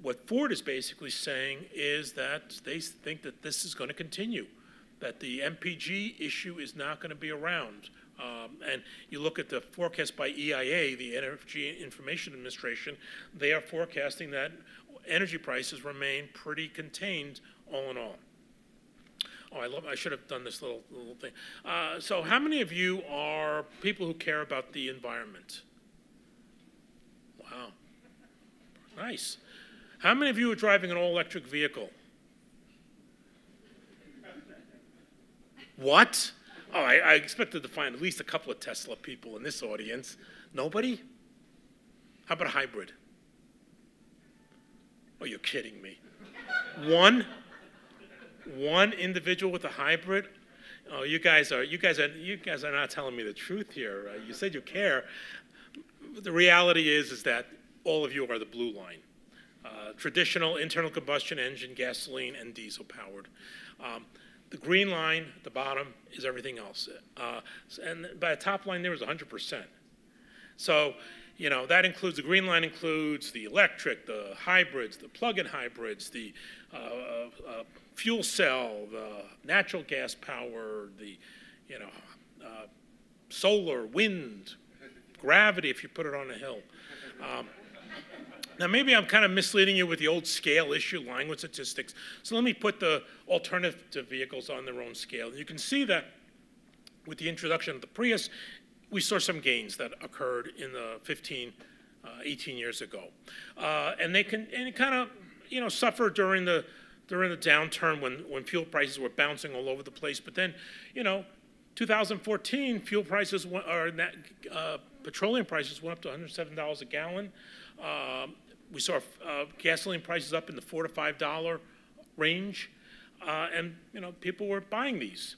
what Ford is basically saying is that they think that this is going to continue, that the MPG issue is not going to be around. Um, and you look at the forecast by EIA, the Energy Information Administration, they are forecasting that energy prices remain pretty contained all in all. Oh, I love. I should have done this little little thing. Uh, so, how many of you are people who care about the environment? Wow, nice. How many of you are driving an all-electric vehicle? What? Oh, I, I, expected to find at least a couple of Tesla people in this audience. Nobody? How about a hybrid? Oh, you're kidding me. One? One individual with a hybrid? Oh, you guys are you guys are you guys are not telling me the truth here. Uh, you said you care. The reality is is that all of you are the blue line. Uh, traditional internal combustion engine, gasoline, and diesel powered. Um, the green line at the bottom is everything else. Uh, and by the top line there was 100%. So, you know, that includes, the green line includes the electric, the hybrids, the plug-in hybrids, the uh, uh, fuel cell, the natural gas power, the, you know, uh, solar, wind, gravity if you put it on a hill. Um, now, maybe I'm kind of misleading you with the old scale issue, lying with statistics. So let me put the alternative vehicles on their own scale. And you can see that with the introduction of the Prius, we saw some gains that occurred in the 15, uh, 18 years ago. Uh, and they can, and kind of, you know, suffer during the, during the downturn when, when fuel prices were bouncing all over the place. But then, you know, 2014, fuel prices, went, or uh, petroleum prices went up to $107 a gallon. Um, we saw uh, gasoline prices up in the four to five dollar range, uh, and you know people were buying these.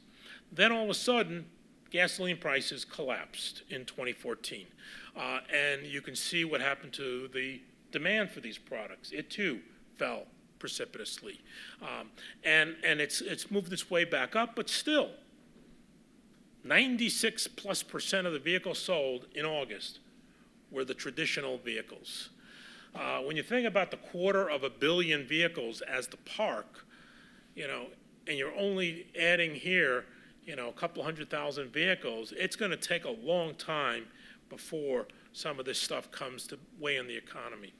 Then all of a sudden, gasoline prices collapsed in 2014, uh, and you can see what happened to the demand for these products. It too fell precipitously, um, and and it's it's moved its way back up, but still. 96 plus percent of the vehicles sold in August were the traditional vehicles. Uh, when you think about the quarter of a billion vehicles as the park, you know, and you're only adding here, you know, a couple hundred thousand vehicles, it's going to take a long time before some of this stuff comes to weigh in the economy.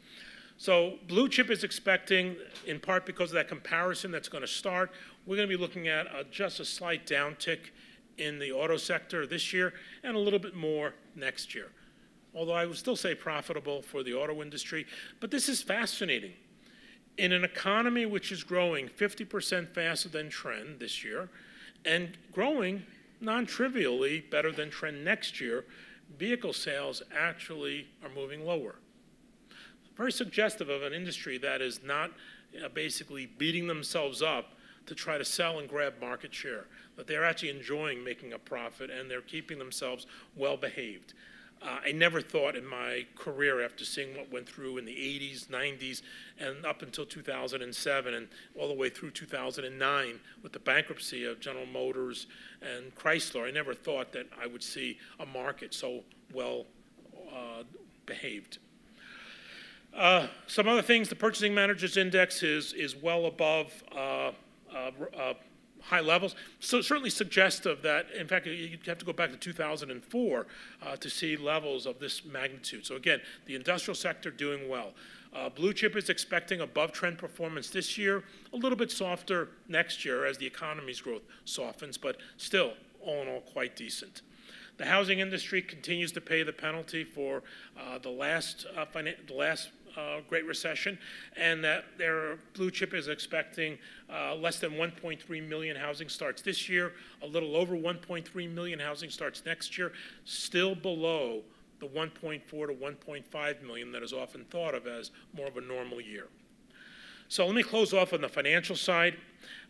So Blue Chip is expecting, in part because of that comparison that's going to start, we're going to be looking at a, just a slight downtick in the auto sector this year and a little bit more next year although I would still say profitable for the auto industry. But this is fascinating. In an economy which is growing 50% faster than trend this year and growing non trivially better than trend next year, vehicle sales actually are moving lower. Very suggestive of an industry that is not uh, basically beating themselves up to try to sell and grab market share, that they're actually enjoying making a profit and they're keeping themselves well behaved. Uh, I never thought in my career, after seeing what went through in the 80s, 90s, and up until 2007, and all the way through 2009 with the bankruptcy of General Motors and Chrysler, I never thought that I would see a market so well uh, behaved. Uh, some other things, the Purchasing Managers Index is, is well above uh, uh, uh, high levels. So certainly suggestive that, in fact, you'd have to go back to 2004 uh, to see levels of this magnitude. So again, the industrial sector doing well. Uh, Blue Chip is expecting above trend performance this year, a little bit softer next year as the economy's growth softens, but still all in all quite decent. The housing industry continues to pay the penalty for uh, the last, uh, the last uh, Great Recession, and that their blue chip is expecting uh, less than 1.3 million housing starts this year, a little over 1.3 million housing starts next year, still below the 1.4 to 1.5 million that is often thought of as more of a normal year. So let me close off on the financial side.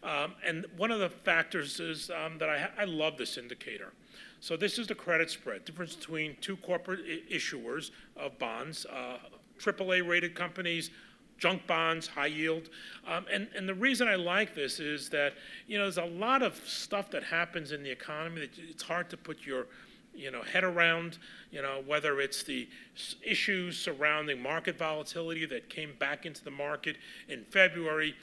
Um, and one of the factors is um, that I, I love this indicator. So this is the credit spread, difference between two corporate issuers of bonds, uh, AAA rated companies, junk bonds, high yield. Um, and, and the reason I like this is that, you know, there's a lot of stuff that happens in the economy that it's hard to put your, you know, head around, you know, whether it's the issues surrounding market volatility that came back into the market in February,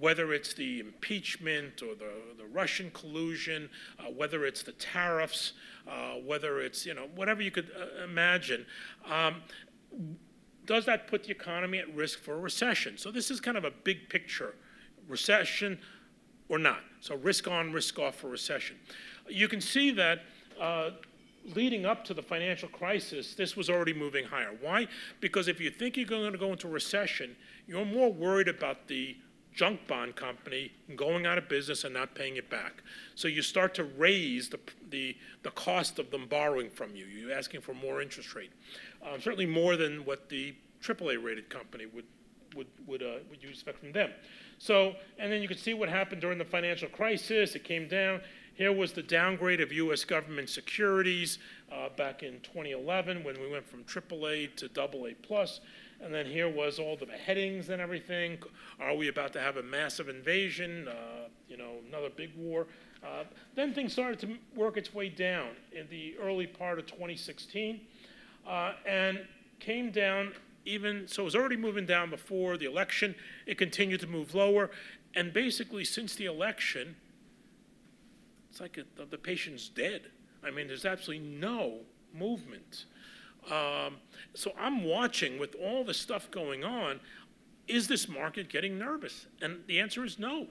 whether it's the impeachment or the, the Russian collusion, uh, whether it's the tariffs, uh, whether it's, you know, whatever you could uh, imagine. Um, does that put the economy at risk for a recession? So this is kind of a big picture, recession or not. So risk on, risk off for recession. You can see that uh, leading up to the financial crisis, this was already moving higher. Why? Because if you think you're going to go into recession, you're more worried about the junk bond company going out of business and not paying it back. So you start to raise the, the, the cost of them borrowing from you. You're asking for more interest rate, um, certainly more than what the AAA rated company would, would, would, uh, would you expect from them. So, and then you can see what happened during the financial crisis. It came down. Here was the downgrade of U.S. government securities uh, back in 2011 when we went from AAA to AA plus. And then here was all the beheadings and everything. Are we about to have a massive invasion? Uh, you know, another big war. Uh, then things started to work its way down in the early part of 2016, uh, and came down even so. It was already moving down before the election. It continued to move lower, and basically since the election, it's like a, the, the patient's dead. I mean, there's absolutely no movement. Um, so I'm watching with all the stuff going on. Is this market getting nervous? And the answer is no.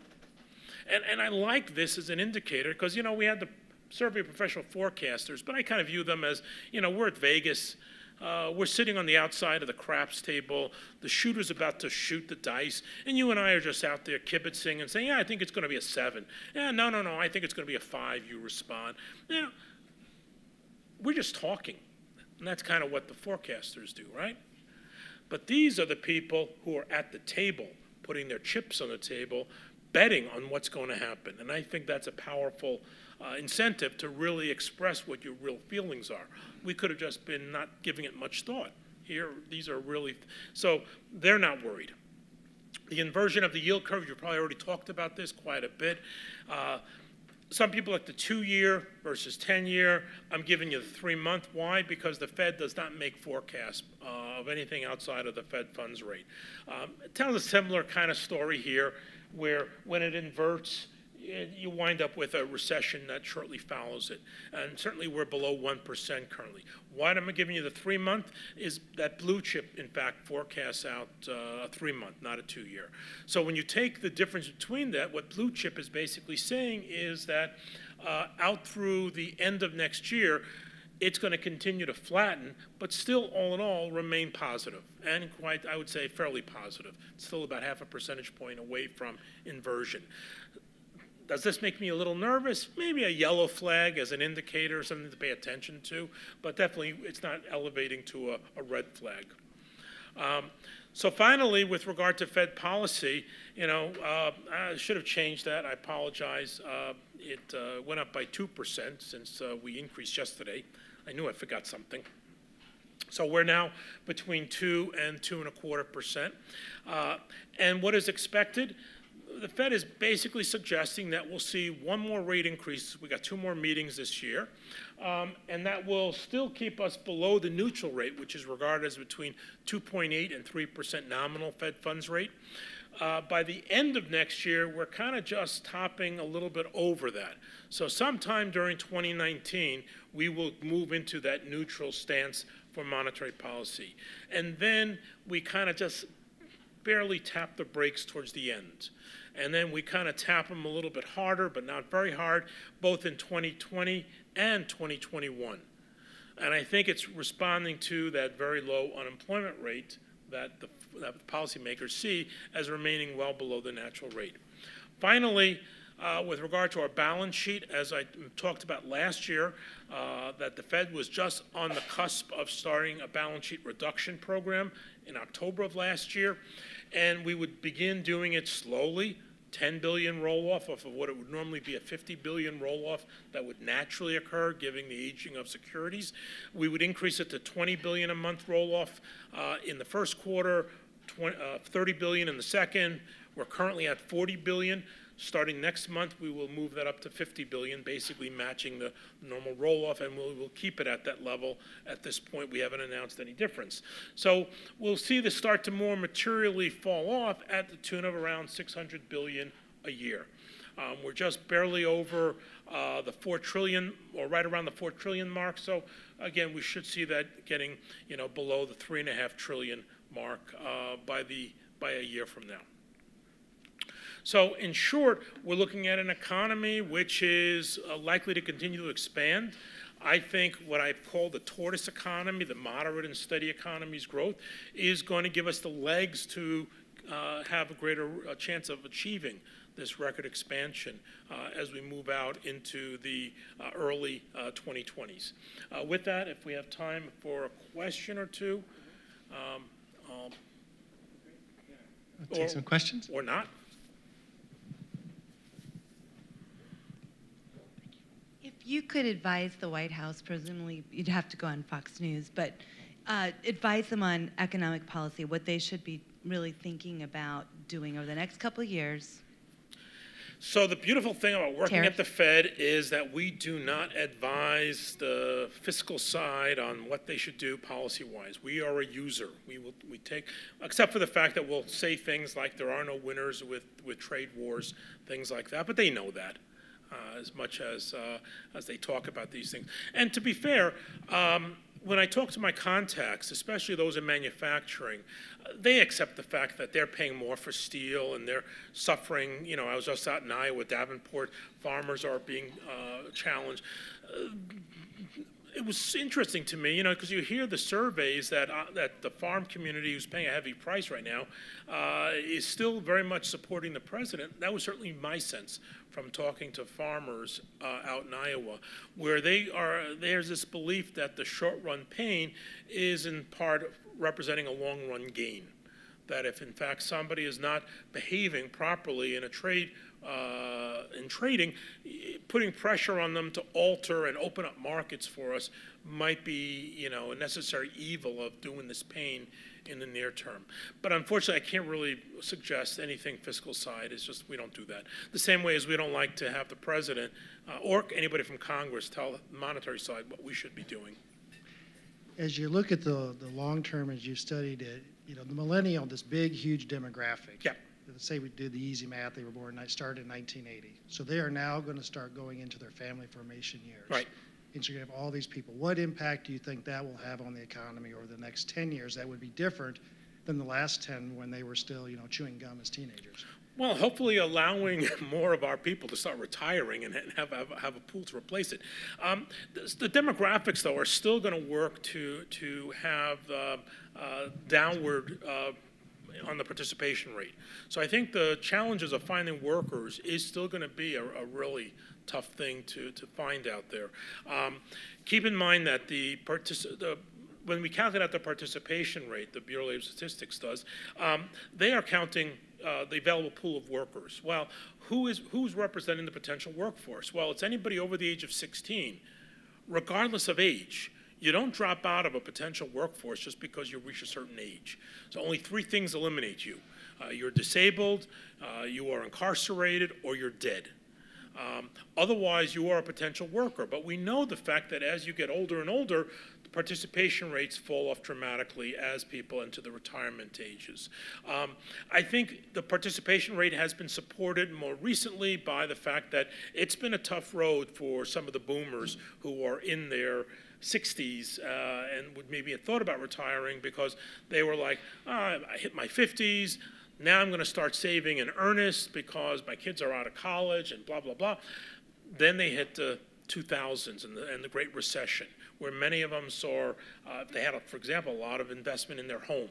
And, and I like this as an indicator because, you know, we had the survey of professional forecasters, but I kind of view them as, you know, we're at Vegas. Uh, we're sitting on the outside of the craps table. The shooter's about to shoot the dice, and you and I are just out there kibitzing and saying, "Yeah, I think it's going to be a seven. Yeah, no, no, no, I think it's going to be a five. You respond. You know, we're just talking, and that's kind of what the forecasters do, right? But these are the people who are at the table, putting their chips on the table, betting on what's going to happen. And I think that's a powerful uh, incentive to really express what your real feelings are. We could have just been not giving it much thought. Here, these are really, so they're not worried. The inversion of the yield curve, you've probably already talked about this quite a bit. Uh, some people like the two-year versus 10-year. I'm giving you the three-month. Why? Because the Fed does not make forecasts uh, of anything outside of the Fed funds rate. Um, it tells a similar kind of story here, where when it inverts, you wind up with a recession that shortly follows it. And certainly, we're below 1% currently. Why am I giving you the three-month? Is that blue chip, in fact, forecasts out uh, a three-month, not a two-year. So when you take the difference between that, what blue chip is basically saying is that uh, out through the end of next year, it's going to continue to flatten, but still, all in all, remain positive, and quite, I would say, fairly positive. Still about half a percentage point away from inversion. Does this make me a little nervous? Maybe a yellow flag as an indicator, something to pay attention to, but definitely it's not elevating to a, a red flag. Um, so finally, with regard to Fed policy, you know, uh, I should have changed that. I apologize. Uh, it uh, went up by 2% since uh, we increased yesterday. I knew I forgot something. So we're now between two and two and a quarter percent. Uh, and what is expected? The Fed is basically suggesting that we'll see one more rate increase. We got two more meetings this year, um, and that will still keep us below the neutral rate, which is regarded as between 2.8 and 3 percent nominal Fed funds rate. Uh, by the end of next year, we're kind of just topping a little bit over that. So sometime during 2019, we will move into that neutral stance for monetary policy. And then we kind of just barely tap the brakes towards the end. And then we kind of tap them a little bit harder, but not very hard, both in 2020 and 2021. And I think it's responding to that very low unemployment rate that the that policymakers see as remaining well below the natural rate. Finally, uh, with regard to our balance sheet, as I talked about last year, uh, that the Fed was just on the cusp of starting a balance sheet reduction program in October of last year, and we would begin doing it slowly, 10 billion roll off of what it would normally be a 50 billion roll off that would naturally occur given the aging of securities. We would increase it to 20 billion a month roll off uh, in the first quarter, 20, uh, 30 billion in the second. We're currently at 40 billion. Starting next month, we will move that up to 50 billion, basically matching the normal roll-off, and we'll, we'll keep it at that level. At this point, we haven't announced any difference. So we'll see this start to more materially fall off at the tune of around 600 billion a year. Um, we're just barely over uh, the 4 trillion, or right around the 4 trillion mark. So again, we should see that getting, you know, below the three and a half trillion mark uh, by the by a year from now. So in short, we're looking at an economy which is uh, likely to continue to expand. I think what I've called the tortoise economy, the moderate and steady economy's growth, is going to give us the legs to uh, have a greater uh, chance of achieving this record expansion uh, as we move out into the uh, early 2020s. Uh, with that, if we have time for a question or two, um, I'll take or, some questions. Or not. You could advise the White House, presumably you'd have to go on Fox News, but uh, advise them on economic policy, what they should be really thinking about doing over the next couple of years. So the beautiful thing about working Tariff. at the Fed is that we do not advise the fiscal side on what they should do policy-wise. We are a user. We will we take, except for the fact that we'll say things like there are no winners with with trade wars, things like that. But they know that uh, as much as, uh, as they talk about these things. And to be fair, um, when I talk to my contacts, especially those in manufacturing, uh, they accept the fact that they're paying more for steel and they're suffering. You know, I was just out in Iowa, Davenport, farmers are being uh, challenged. It was interesting to me, you know, because you hear the surveys that uh, that the farm community, who's paying a heavy price right now, uh, is still very much supporting the president. That was certainly my sense from talking to farmers uh, out in Iowa, where they are. There's this belief that the short-run pain is in part representing a long-run gain. That if in fact somebody is not behaving properly in a trade uh, in trading, putting pressure on them to alter and open up markets for us might be, you know, a necessary evil of doing this pain in the near term. But unfortunately, I can't really suggest anything fiscal side. It's just we don't do that. The same way as we don't like to have the president uh, or anybody from Congress tell the monetary side what we should be doing. As you look at the, the long term, as you studied it, you know, the millennial, this big, huge demographic. Yeah let's say we did the easy math, they were born, I started in 1980. So they are now going to start going into their family formation years. Right. And so you have all these people. What impact do you think that will have on the economy over the next 10 years that would be different than the last 10 when they were still, you know, chewing gum as teenagers? Well, hopefully allowing more of our people to start retiring and have, have, have a pool to replace it. Um, the, the, demographics, though, are still going to work to, to have uh, uh, downward uh, on the participation rate. So I think the challenges of finding workers is still going to be a, a, really tough thing to, to find out there. Um, keep in mind that the, the when we calculate the participation rate, the Bureau of Labor Statistics does, um, they are counting uh, the available pool of workers. Well, who is who's representing the potential workforce? Well, it's anybody over the age of 16, regardless of age. You don't drop out of a potential workforce just because you reach a certain age. So only three things eliminate you. Uh, you're disabled, uh, you are incarcerated, or you're dead. Um, otherwise, you are a potential worker. But we know the fact that as you get older and older, participation rates fall off dramatically as people enter the retirement ages. Um, I think the participation rate has been supported more recently by the fact that it's been a tough road for some of the boomers who are in their 60s uh, and would maybe have thought about retiring because they were like, oh, I hit my 50s, now I'm going to start saving in earnest because my kids are out of college and blah, blah, blah. Then they hit the 2000s and the, and the Great Recession, where many of them saw, uh, they had, for example, a lot of investment in their home.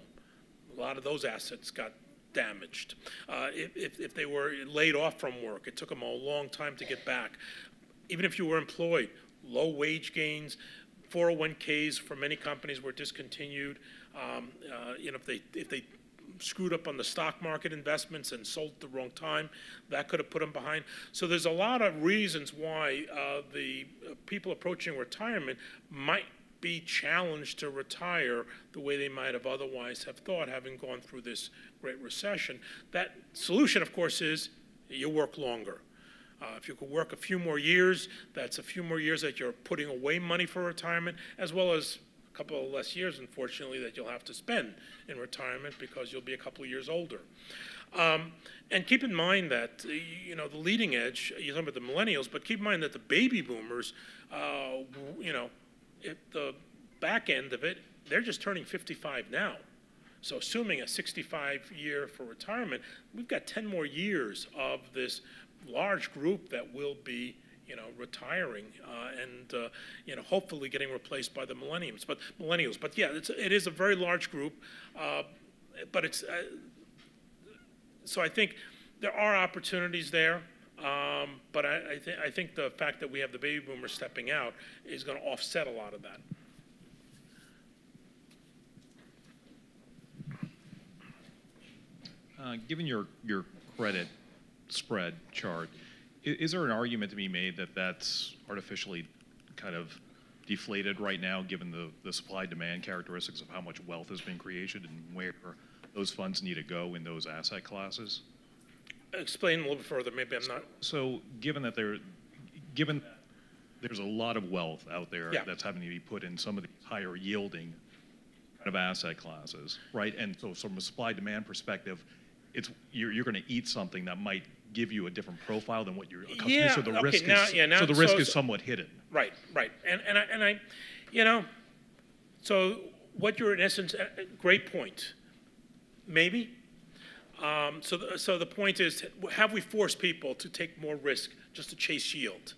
A lot of those assets got damaged. Uh, if, if, if they were laid off from work, it took them a long time to get back. Even if you were employed, low wage gains, 401ks for many companies were discontinued. Um, uh, you know, if they if they screwed up on the stock market investments and sold at the wrong time, that could have put them behind. So there's a lot of reasons why uh, the uh, people approaching retirement might be challenged to retire the way they might have otherwise have thought, having gone through this great recession. That solution, of course, is you work longer. Uh, if you could work a few more years, that's a few more years that you're putting away money for retirement, as well as couple of less years, unfortunately, that you'll have to spend in retirement because you'll be a couple of years older. Um, and keep in mind that, uh, you know, the leading edge, you're talking about the millennials, but keep in mind that the baby boomers, uh, you know, the back end of it, they're just turning 55 now. So assuming a 65 year for retirement, we've got 10 more years of this large group that will be you know, retiring uh, and uh, you know, hopefully getting replaced by the millennials. But millennials. But yeah, it's, it is a very large group. Uh, but it's uh, so I think there are opportunities there. Um, but I, I, I think the fact that we have the baby boomers stepping out is going to offset a lot of that. Uh, Given your, your credit spread chart, is there an argument to be made that that's artificially kind of deflated right now, given the, the supply-demand characteristics of how much wealth has been created and where those funds need to go in those asset classes? Explain a little bit further. Maybe I'm not. So given that there, given there's a lot of wealth out there Yeah. that's having to be put in some of the higher yielding kind of asset classes, right? And so from a supply demand perspective, it's, you're, you're going to eat something that might give you a different profile than what you're accustomed to. So the okay, risk now- is, yeah, now- so the risk so- is somewhat hidden. Right, right. And, and, I, and I, you know, so what you're in essence, uh, uh, great point. Maybe. Um, so, the, so the point is, have we forced people to take more risk just to chase yield?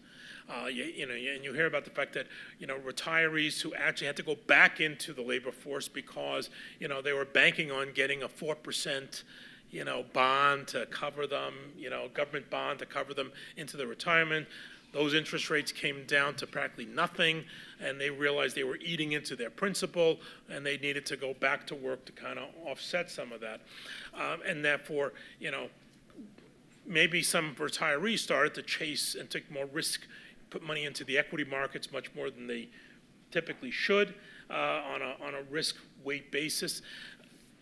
Uh, you, you know, and you hear about the fact that you know retirees who actually had to go back into the labor force because you know they were banking on getting a four percent you know bond to cover them, you know, government bond to cover them into the retirement. Those interest rates came down to practically nothing, and they realized they were eating into their principal, and they needed to go back to work to kind of offset some of that. Um, and therefore, you know, maybe some retirees started to chase and take more risk, put money into the equity markets much more than they typically should uh, on, a, on a risk weight basis.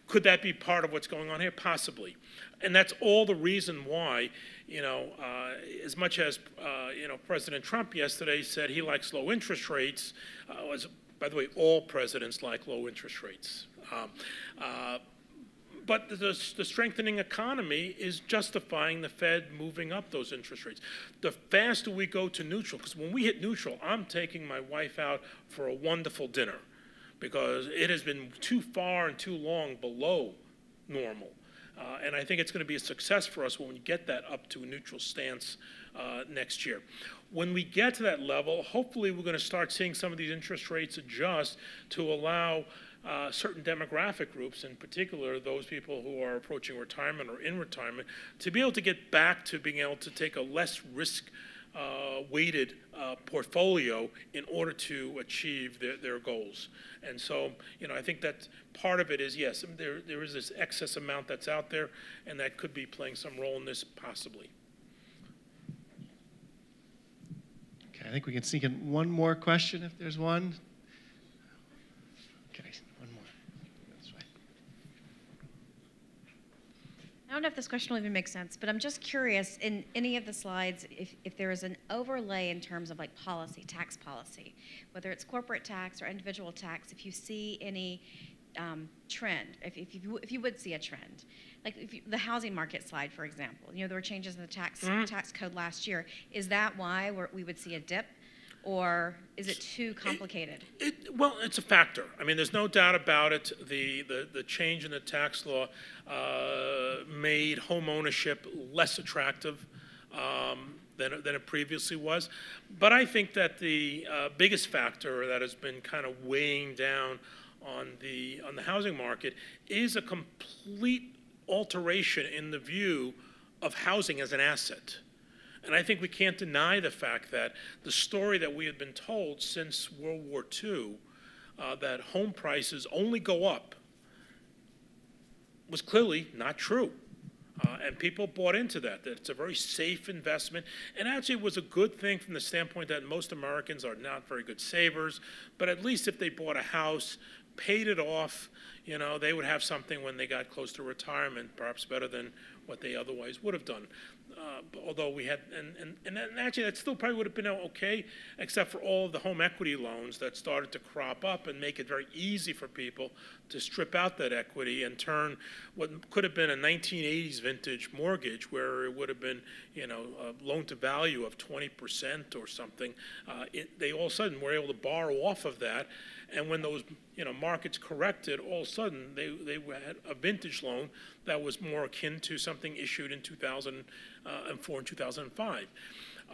Could that be part of what's going on here? Possibly. And that's all the reason why, you know, uh, as much as, uh, you know, President Trump yesterday said he likes low interest rates, uh, was, by the way, all presidents like low interest rates. Um, uh, but the, the strengthening economy is justifying the Fed moving up those interest rates. The faster we go to neutral, because when we hit neutral, I'm taking my wife out for a wonderful dinner because it has been too far and too long below normal. Uh, and I think it's going to be a success for us when we get that up to a neutral stance uh, next year. When we get to that level, hopefully we're going to start seeing some of these interest rates adjust to allow uh, certain demographic groups, in particular those people who are approaching retirement or in retirement, to be able to get back to being able to take a less risk uh, weighted uh, portfolio in order to achieve their, their goals. And so, you know, I think that part of it is yes, there, there is this excess amount that's out there, and that could be playing some role in this possibly. Okay, I think we can sneak in one more question if there's one. Okay, one more. This way. I don't know if this question will even make sense, but I'm just curious, in any of the slides, if, if there is an overlay in terms of like policy, tax policy, whether it's corporate tax or individual tax, if you see any um, trend, if, if, you, if you would see a trend. Like if you, the housing market slide, for example, you know, there were changes in the tax, tax code last year. Is that why we're, we would see a dip? Or is it too complicated? It, well, it's a factor. I mean, there's no doubt about it. The, the, the change in the tax law uh, made home ownership less attractive um, than, it- than it previously was. But I think that the uh, biggest factor that has been kind of weighing down on the, on the housing market is a complete alteration in the view of housing as an asset. And I think we can't deny the fact that the story that we had been told since World War II, uh, that home prices only go up, was clearly not true. Uh, and people bought into that, that it's a very safe investment. And actually, it was a good thing from the standpoint that most Americans are not very good savers, but at least if they bought a house, paid it off, you know, they would have something when they got close to retirement, perhaps better than what they otherwise would have done. Uh, although we had, and, and, and then actually that still probably would have been okay, except for all of the home equity loans that started to crop up and make it very easy for people to strip out that equity and turn what could have been a 1980s vintage mortgage, where it would have been, you know, a loan to value of 20% or something. Uh, it, they all of a sudden were able to borrow off of that, and when those, you know, markets corrected, all of a sudden they they had a vintage loan that was more akin to something issued in 2004 and 2005.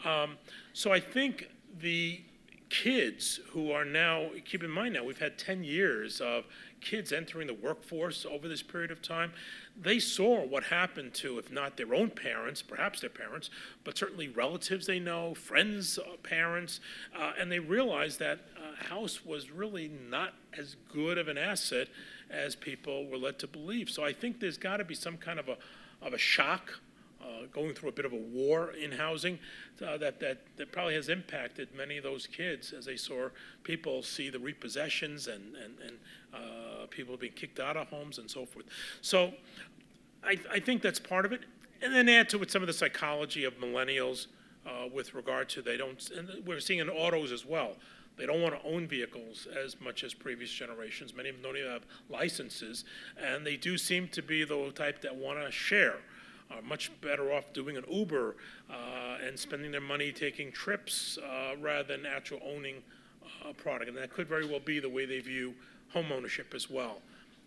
Um, so I think the kids who are now, keep in mind now, we've had 10 years of kids entering the workforce over this period of time. They saw what happened to, if not their own parents, perhaps their parents, but certainly relatives they know, friends, uh, parents, uh, and they realized that uh, house was really not as good of an asset as people were led to believe. So I think there's got to be some kind of a, of a shock uh, going through a bit of a war in housing uh, that, that, that probably has impacted many of those kids as they saw people see the repossessions and, and, and uh, people being kicked out of homes and so forth. So I, I think that's part of it. And then add to it some of the psychology of millennials uh, with regard to they don't, and we're seeing in autos as well. They don't want to own vehicles as much as previous generations. Many of them don't even have licenses, and they do seem to be the type that want to share are much better off doing an Uber uh, and spending their money taking trips uh, rather than actual owning a product. And that could very well be the way they view home ownership as well.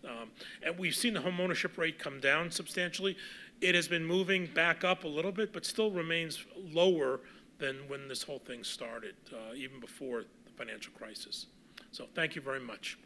Um, and we've seen the home ownership rate come down substantially. It has been moving back up a little bit, but still remains lower than when this whole thing started, uh, even before the financial crisis. So thank you very much.